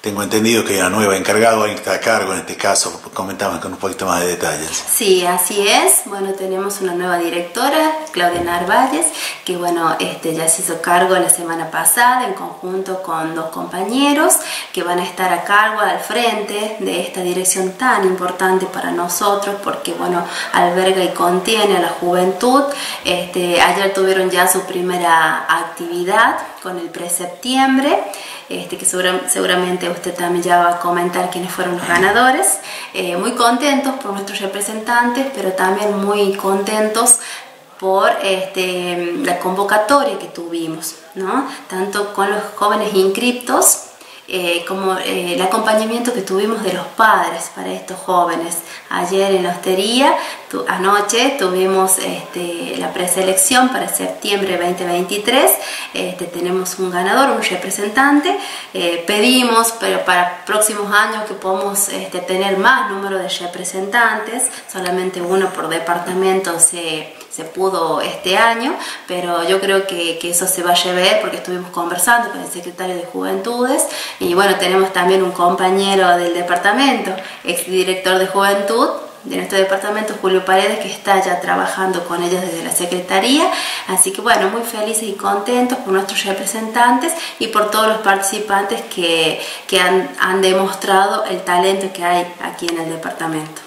tengo entendido que hay una nueva encargada, está a cargo en este caso, comentaban con un poquito más de detalles. Sí, así es. Bueno, tenemos una nueva directora, Claudia Narvalles, que bueno, este, ya se hizo cargo la semana pasada en conjunto con dos compañeros que van a estar a cargo al frente de esta dirección tan importante para nosotros porque bueno, alberga y contiene a la juventud. Este, ayer tuvieron ya su primera actividad con el pre-septiembre este, que seguramente usted también ya va a comentar quiénes fueron los ganadores. Eh, muy contentos por nuestros representantes, pero también muy contentos por este, la convocatoria que tuvimos, ¿no? tanto con los jóvenes inscriptos eh, como eh, el acompañamiento que tuvimos de los padres para estos jóvenes. Ayer en la hostería, anoche tuvimos este, la preselección para septiembre 2023, este, tenemos un ganador, un representante, eh, pedimos pero para próximos años que podamos este, tener más número de representantes, solamente uno por departamento se se pudo este año, pero yo creo que, que, eso se va a llevar porque estuvimos conversando con el secretario de Juventudes y bueno, tenemos también un compañero del departamento, exdirector de Juventud de nuestro departamento, Julio Paredes, que está ya trabajando con ellos desde la Secretaría. Así que bueno, muy felices y contentos por nuestros representantes y por todos los participantes que, que han, han demostrado el talento que hay aquí en el departamento.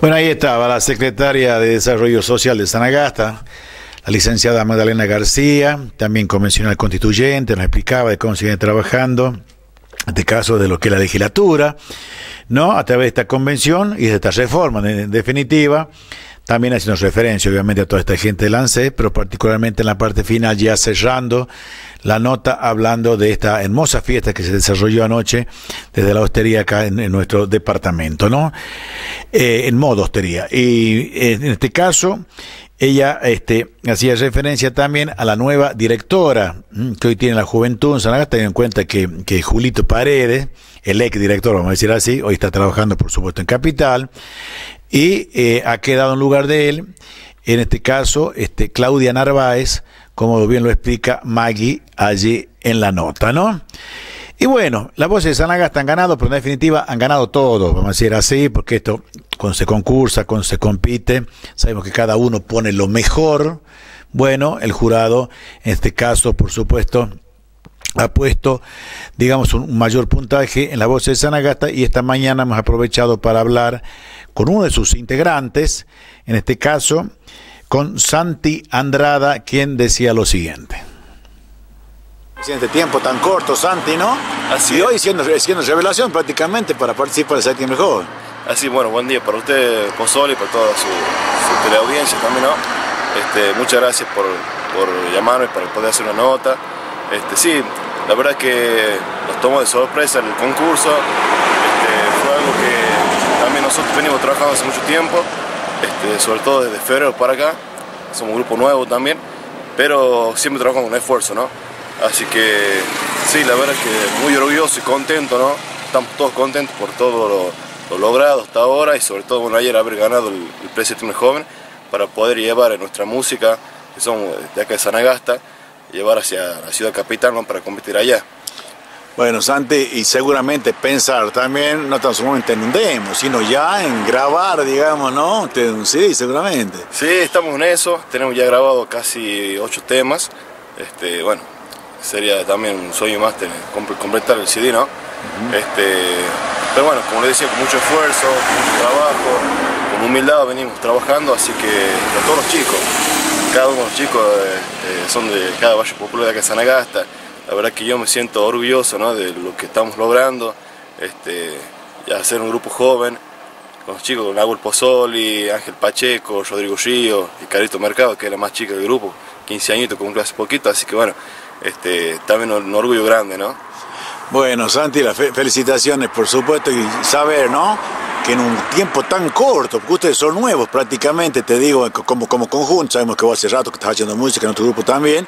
Bueno, ahí estaba la secretaria de Desarrollo Social de Sanagasta, la licenciada Magdalena García, también convencional constituyente, nos explicaba de cómo siguen trabajando, en este caso de lo que es la legislatura, ¿no? A través de esta convención y de esta reforma en definitiva, también haciendo referencia obviamente a toda esta gente de ANSES, pero particularmente en la parte final ya cerrando la nota hablando de esta hermosa fiesta que se desarrolló anoche desde la hostería acá en, nuestro departamento, ¿no? Eh, en modo hostería. Y en este caso, ella este, hacía referencia también a la nueva directora que hoy tiene la juventud en San teniendo en cuenta que, que Julito Paredes, el ex director, vamos a decir así, hoy está trabajando por supuesto en Capital, y eh, ha quedado en lugar de él, en este caso, este, Claudia Narváez, como bien lo explica Maggie allí en la nota, ¿no? Y bueno, las voces de Sanagasta han ganado, pero en definitiva han ganado todo, vamos a decir así, porque esto, cuando se concursa, cuando se compite, sabemos que cada uno pone lo mejor. Bueno, el jurado, en este caso, por supuesto, ha puesto, digamos, un mayor puntaje en la voz de Sanagasta y esta mañana hemos aprovechado para hablar con uno de sus integrantes, en este caso, con Santi Andrada, quien decía lo siguiente. En este tiempo tan corto, Santi, ¿no? Así y hoy siendo, siendo revelación prácticamente para participar del séptimo joven. Así, bueno, buen día para usted, Pozoli, y para toda su, su teleaudiencia también, ¿no? Este, muchas gracias por, por llamarme para poder hacer una nota. Este, sí, la verdad es que nos tomó de sorpresa el concurso. Este, fue algo que también nosotros venimos trabajando hace mucho tiempo, este, sobre todo desde febrero para acá. Somos un grupo nuevo también, pero siempre trabajamos con esfuerzo, ¿no? Así que sí, la verdad es que muy orgulloso y contento, ¿no? Estamos todos contentos por todo lo, logrado hasta ahora y sobre todo ayer haber ganado el, el Precio Joven para poder llevar nuestra música, que somos de acá de Sanagasta, llevar hacia la ciudad capital para competir allá. Bueno, Santi, y seguramente pensar también, no tan solamente en un demo, sino ya en grabar, digamos, ¿no? Sí, seguramente. Sí, estamos en eso, tenemos ya grabado casi ocho temas. Este, bueno, sería también un sueño más tener, completar el CD, ¿no? este, pero bueno, como le decía, con mucho esfuerzo, con mucho trabajo, con humildad venimos trabajando, así que a todos los chicos, cada uno de los chicos eh, eh, son de cada barrio popular de acá de Sanagasta. La verdad que yo me siento orgulloso de lo que estamos logrando, este, ya ser un grupo joven, con los chicos, con Nahuel Pozzoli, Ángel Pacheco, Rodrigo Río y Carito Mercado, que es la más chica del grupo, 15 añitos, cumplió hace poquito, así que bueno, este, también un, orgullo grande, ¿no? Bueno, Santi, las felicitaciones, por supuesto, y saber, ¿no? Que en un tiempo tan corto, porque ustedes son nuevos prácticamente, te digo, como, como conjunto, sabemos que vos hace rato que estás haciendo música en tu grupo también,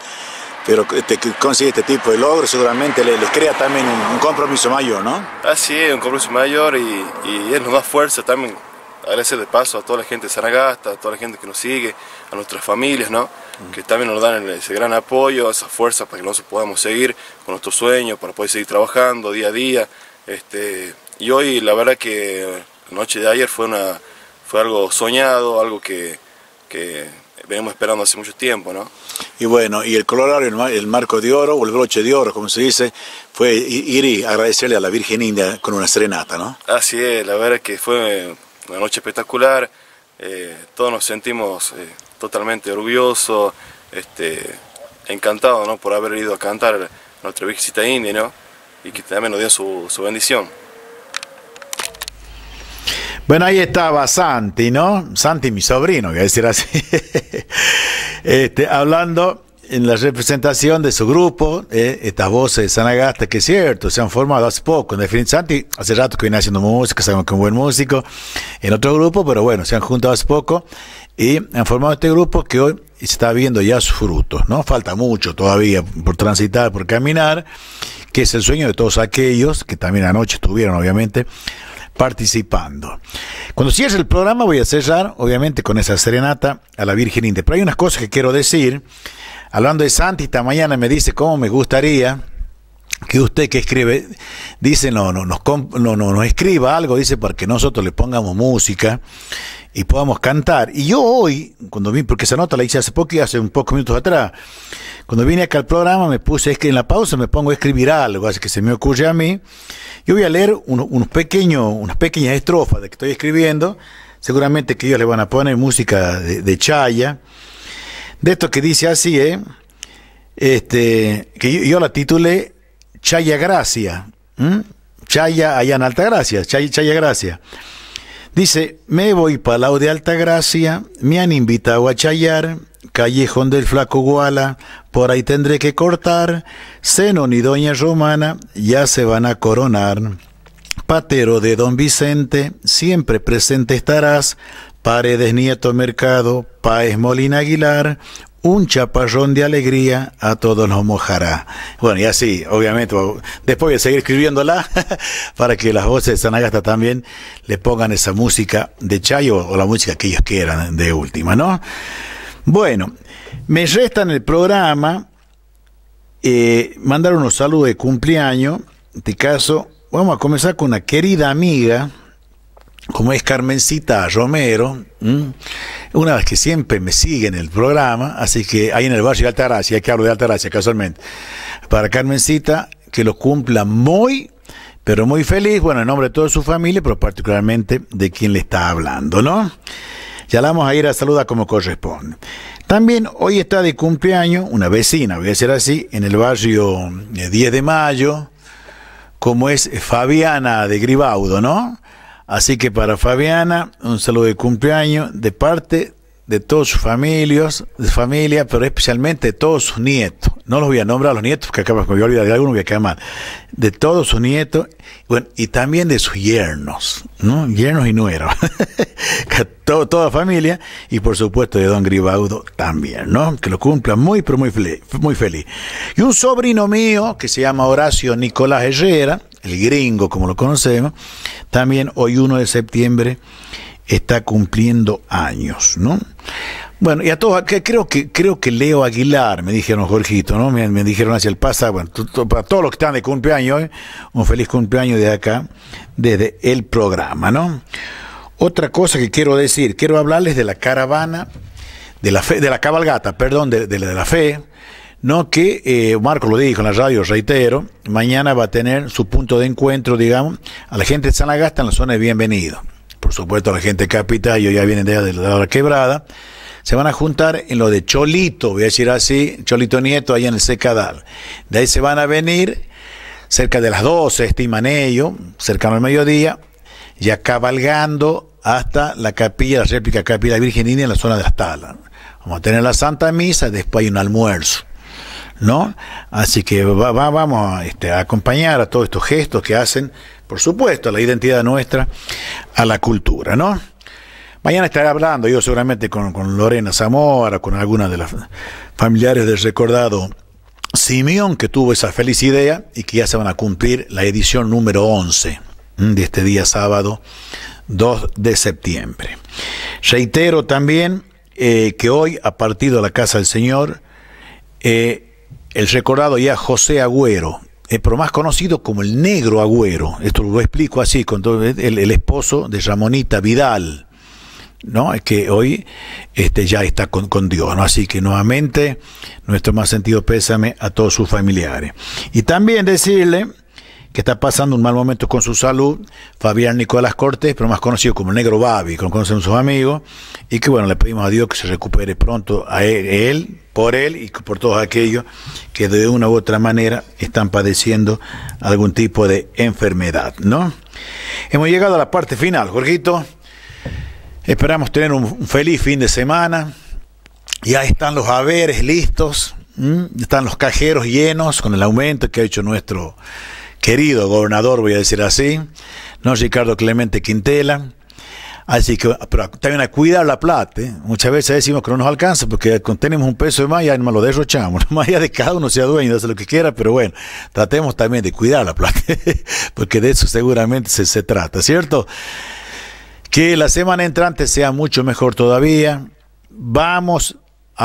pero te consigue este tipo de logros, seguramente les, crea también un, compromiso mayor, ¿no? Así es, un compromiso mayor y, y es nos da fuerza también agradecer de paso a toda la gente de Sanagasta, a toda la gente que nos sigue, a nuestras familias, ¿no? que también nos dan ese gran apoyo, esa fuerza para que nosotros podamos seguir con nuestros sueños, para poder seguir trabajando día a día. Este, y hoy la verdad que la noche de ayer fue, una, fue algo soñado, algo que, que venimos esperando hace mucho tiempo, ¿no? Y bueno, y el colorario, el marco de oro, o el broche de oro, como se dice, fue ir y agradecerle a la Virgen India con una serenata, ¿no? Así es, la verdad que fue una noche espectacular, eh, todos nos sentimos eh, totalmente orgullosos, este, encantados ¿no? por haber ido a cantar nuestra visita india ¿no? y que también nos dio su, su bendición. Bueno, ahí estaba Santi, ¿no? Santi, mi sobrino, voy a decir así. este, hablando en la representación de su grupo, eh, estas voces de Sanagasta, que es cierto, se han formado hace poco. En definitiva, Santi hace rato que viene haciendo música, sabemos que es un buen músico en otro grupo, pero bueno, se han juntado hace poco y han formado este grupo que hoy está viendo ya sus frutos, ¿no? Falta mucho todavía por transitar, por caminar, que es el sueño de todos aquellos que también anoche estuvieron, obviamente, participando. Cuando cierre el programa voy a cerrar, obviamente, con esa serenata a la Virgen India. Pero hay unas cosas que quiero decir Hablando de Santi, esta mañana me dice cómo me gustaría que usted que escribe, dice, no, no, nos, no, no, nos escriba algo, dice, para que nosotros le pongamos música y podamos cantar. Y yo hoy, cuando vi, porque esa nota la hice hace poco hace un pocos minutos atrás, cuando vine acá al programa me puse, es que en la pausa me pongo a escribir algo, así que se me ocurre a mí. Yo voy a leer unos pequeños, unas pequeñas estrofas de que estoy escribiendo, seguramente que ellos le van a poner música de, de Chaya de esto que dice así, ¿eh? Este, que yo, la titulé Chaya Gracia. Chaya allá en Alta Gracia, Chaya, Chaya Gracia. Dice, me voy para lado de Alta Gracia, me han invitado a chayar, callejón del flaco Guala, por ahí tendré que cortar, seno ni doña Romana, ya se van a coronar. Patero de don Vicente, siempre presente estarás, Paredes Nieto Mercado, Paez Molina Aguilar, un chaparrón de alegría a todos nos mojará. Bueno, y así, obviamente, después voy a seguir escribiéndola para que las voces de Sanagasta también le pongan esa música de Chayo o la música que ellos quieran de última, ¿no? Bueno, me resta en el programa eh, mandar unos saludos de cumpleaños. En este caso, vamos a comenzar con una querida amiga, como es Carmencita Romero, una vez que siempre me sigue en el programa, así que ahí en el barrio de Altagracia, que hablo de Altagracia casualmente, para Carmencita, que lo cumpla muy, pero muy feliz, bueno, en nombre de toda su familia, pero particularmente de quien le está hablando, ¿no? Ya la vamos a ir a saludar como corresponde. También hoy está de cumpleaños una vecina, voy a decir así, en el barrio 10 eh, de mayo, como es Fabiana de Gribaudo, ¿no? Así que para Fabiana, un saludo de cumpleaños de parte de todos sus familias, de familia, pero especialmente de todos sus nietos. No los voy a nombrar a los nietos, porque acá me voy a olvidar de alguno, voy a quedar mal. De todos sus nietos, bueno, y también de sus yernos, ¿no? Yernos y nueros. Todo, toda familia, y por supuesto de don Gribaudo también, ¿no? Que lo cumpla muy, pero muy muy feliz. Y un sobrino mío, que se llama Horacio Nicolás Herrera, el gringo como lo conocemos, también hoy 1 de septiembre está cumpliendo años, ¿no? Bueno, y a todos, creo que creo que Leo Aguilar, me dijeron Jorgito, ¿no? Me, dijeron hacia el pasado, bueno, para todos los que están de cumpleaños, ¿eh? un feliz cumpleaños de acá, desde el programa, ¿no? Otra cosa que quiero decir, quiero hablarles de la caravana, de la fe, de la cabalgata, perdón, de, de la fe, no que eh, Marco lo dijo en la radio, reitero, mañana va a tener su punto de encuentro, digamos, a la gente de San Agasta en la zona de bienvenido. Por supuesto, a la gente de Capital, ya vienen de, de la quebrada, se van a juntar en lo de Cholito, voy a decir así, Cholito Nieto, allá en el Secadal. De ahí se van a venir cerca de las 12, estiman ellos, cercano al mediodía, ya cabalgando hasta la capilla, la réplica capilla Virgen India en la zona de las Talas. Vamos a tener la Santa Misa, después hay un almuerzo. ¿No? Así que va, vamos este, a acompañar a todos estos gestos que hacen, por supuesto, a la identidad nuestra, a la cultura, ¿no? Mañana estaré hablando yo seguramente con, con Lorena Zamora, con alguna de las familiares del recordado Simeón, que tuvo esa feliz idea y que ya se van a cumplir la edición número 11 de este día sábado 2 de septiembre. Reitero también eh, que hoy, a partir de la Casa del Señor, eh, el recordado ya José Agüero, eh, pero más conocido como el Negro Agüero, esto lo explico así, con todo, el, el esposo de Ramonita Vidal, ¿no? que hoy este, ya está con, con, Dios, ¿no? Así que nuevamente nuestro más sentido pésame a todos sus familiares. Y también decirle que está pasando un mal momento con su salud, Fabián Nicolás Cortés, pero más conocido como Negro Babi, como conocen sus amigos, y que bueno, le pedimos a Dios que se recupere pronto a él, por él y por todos aquellos que de una u otra manera están padeciendo algún tipo de enfermedad, ¿no? Hemos llegado a la parte final, Jorgito. Esperamos tener un feliz fin de semana. Ya están los haberes listos, están los cajeros llenos con el aumento que ha hecho nuestro querido gobernador, voy a decir así, no Ricardo Clemente Quintela. Así que, pero también a cuidar la plata. ¿eh? Muchas veces decimos que no nos alcanza porque tenemos un peso de más y nos lo derrochamos. Más allá de cada uno sea dueño, de hacer lo que quiera, pero bueno, tratemos también de cuidar la plata, porque de eso seguramente se, se trata, ¿cierto? Que la semana entrante sea mucho mejor todavía. Vamos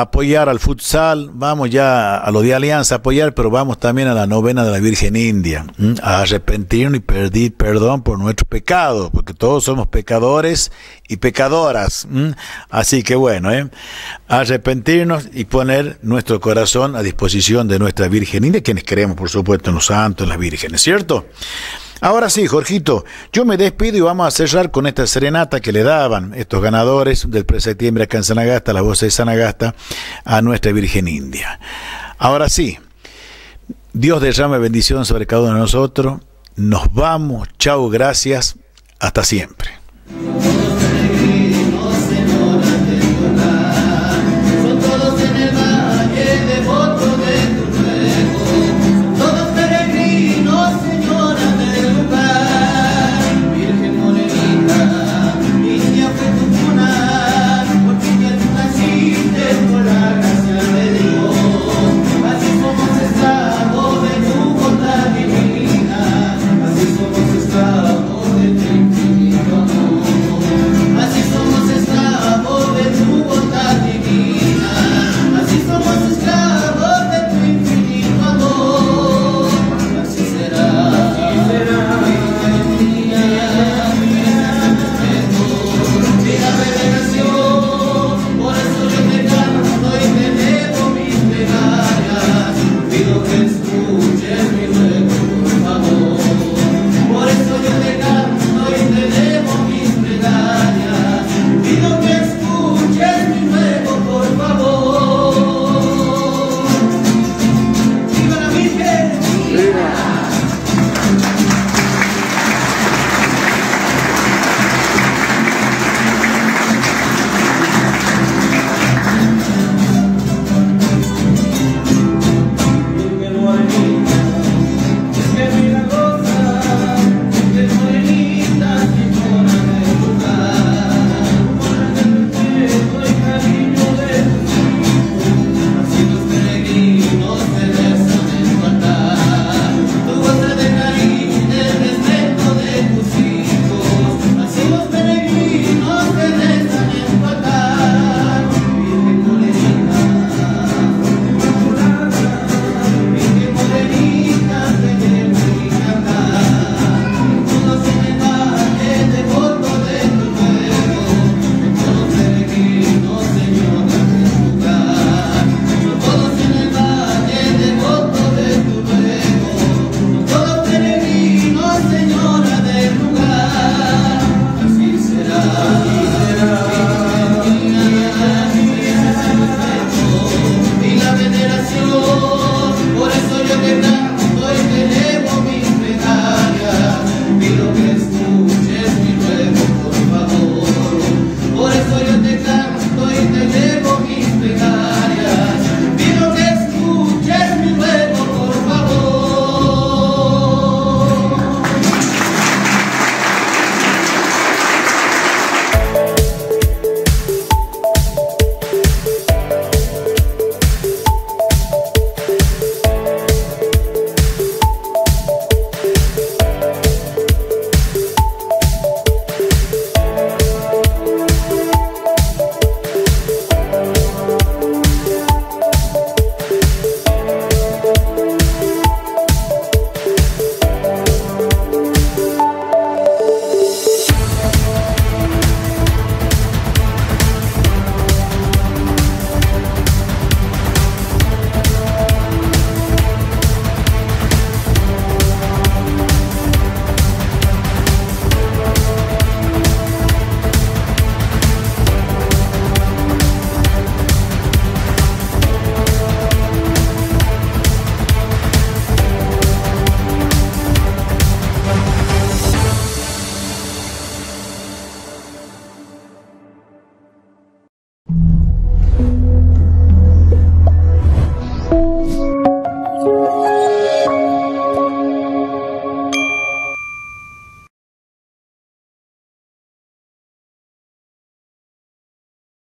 apoyar al futsal, vamos ya a lo de Alianza a apoyar, pero vamos también a la novena de la Virgen India, a arrepentirnos y pedir perdón por nuestro pecado, porque todos somos pecadores y pecadoras. Así que bueno, ¿eh? arrepentirnos y poner nuestro corazón a disposición de nuestra Virgen India, quienes creemos, por supuesto, en los santos, en las vírgenes, ¿cierto? Ahora sí, Jorgito, yo me despido y vamos a cerrar con esta serenata que le daban estos ganadores del pre-septiembre acá en Sanagasta, la voz de Sanagasta, a nuestra Virgen India. Ahora sí, Dios derrame bendición sobre cada uno de nosotros. Nos vamos. Chao, gracias. Hasta siempre.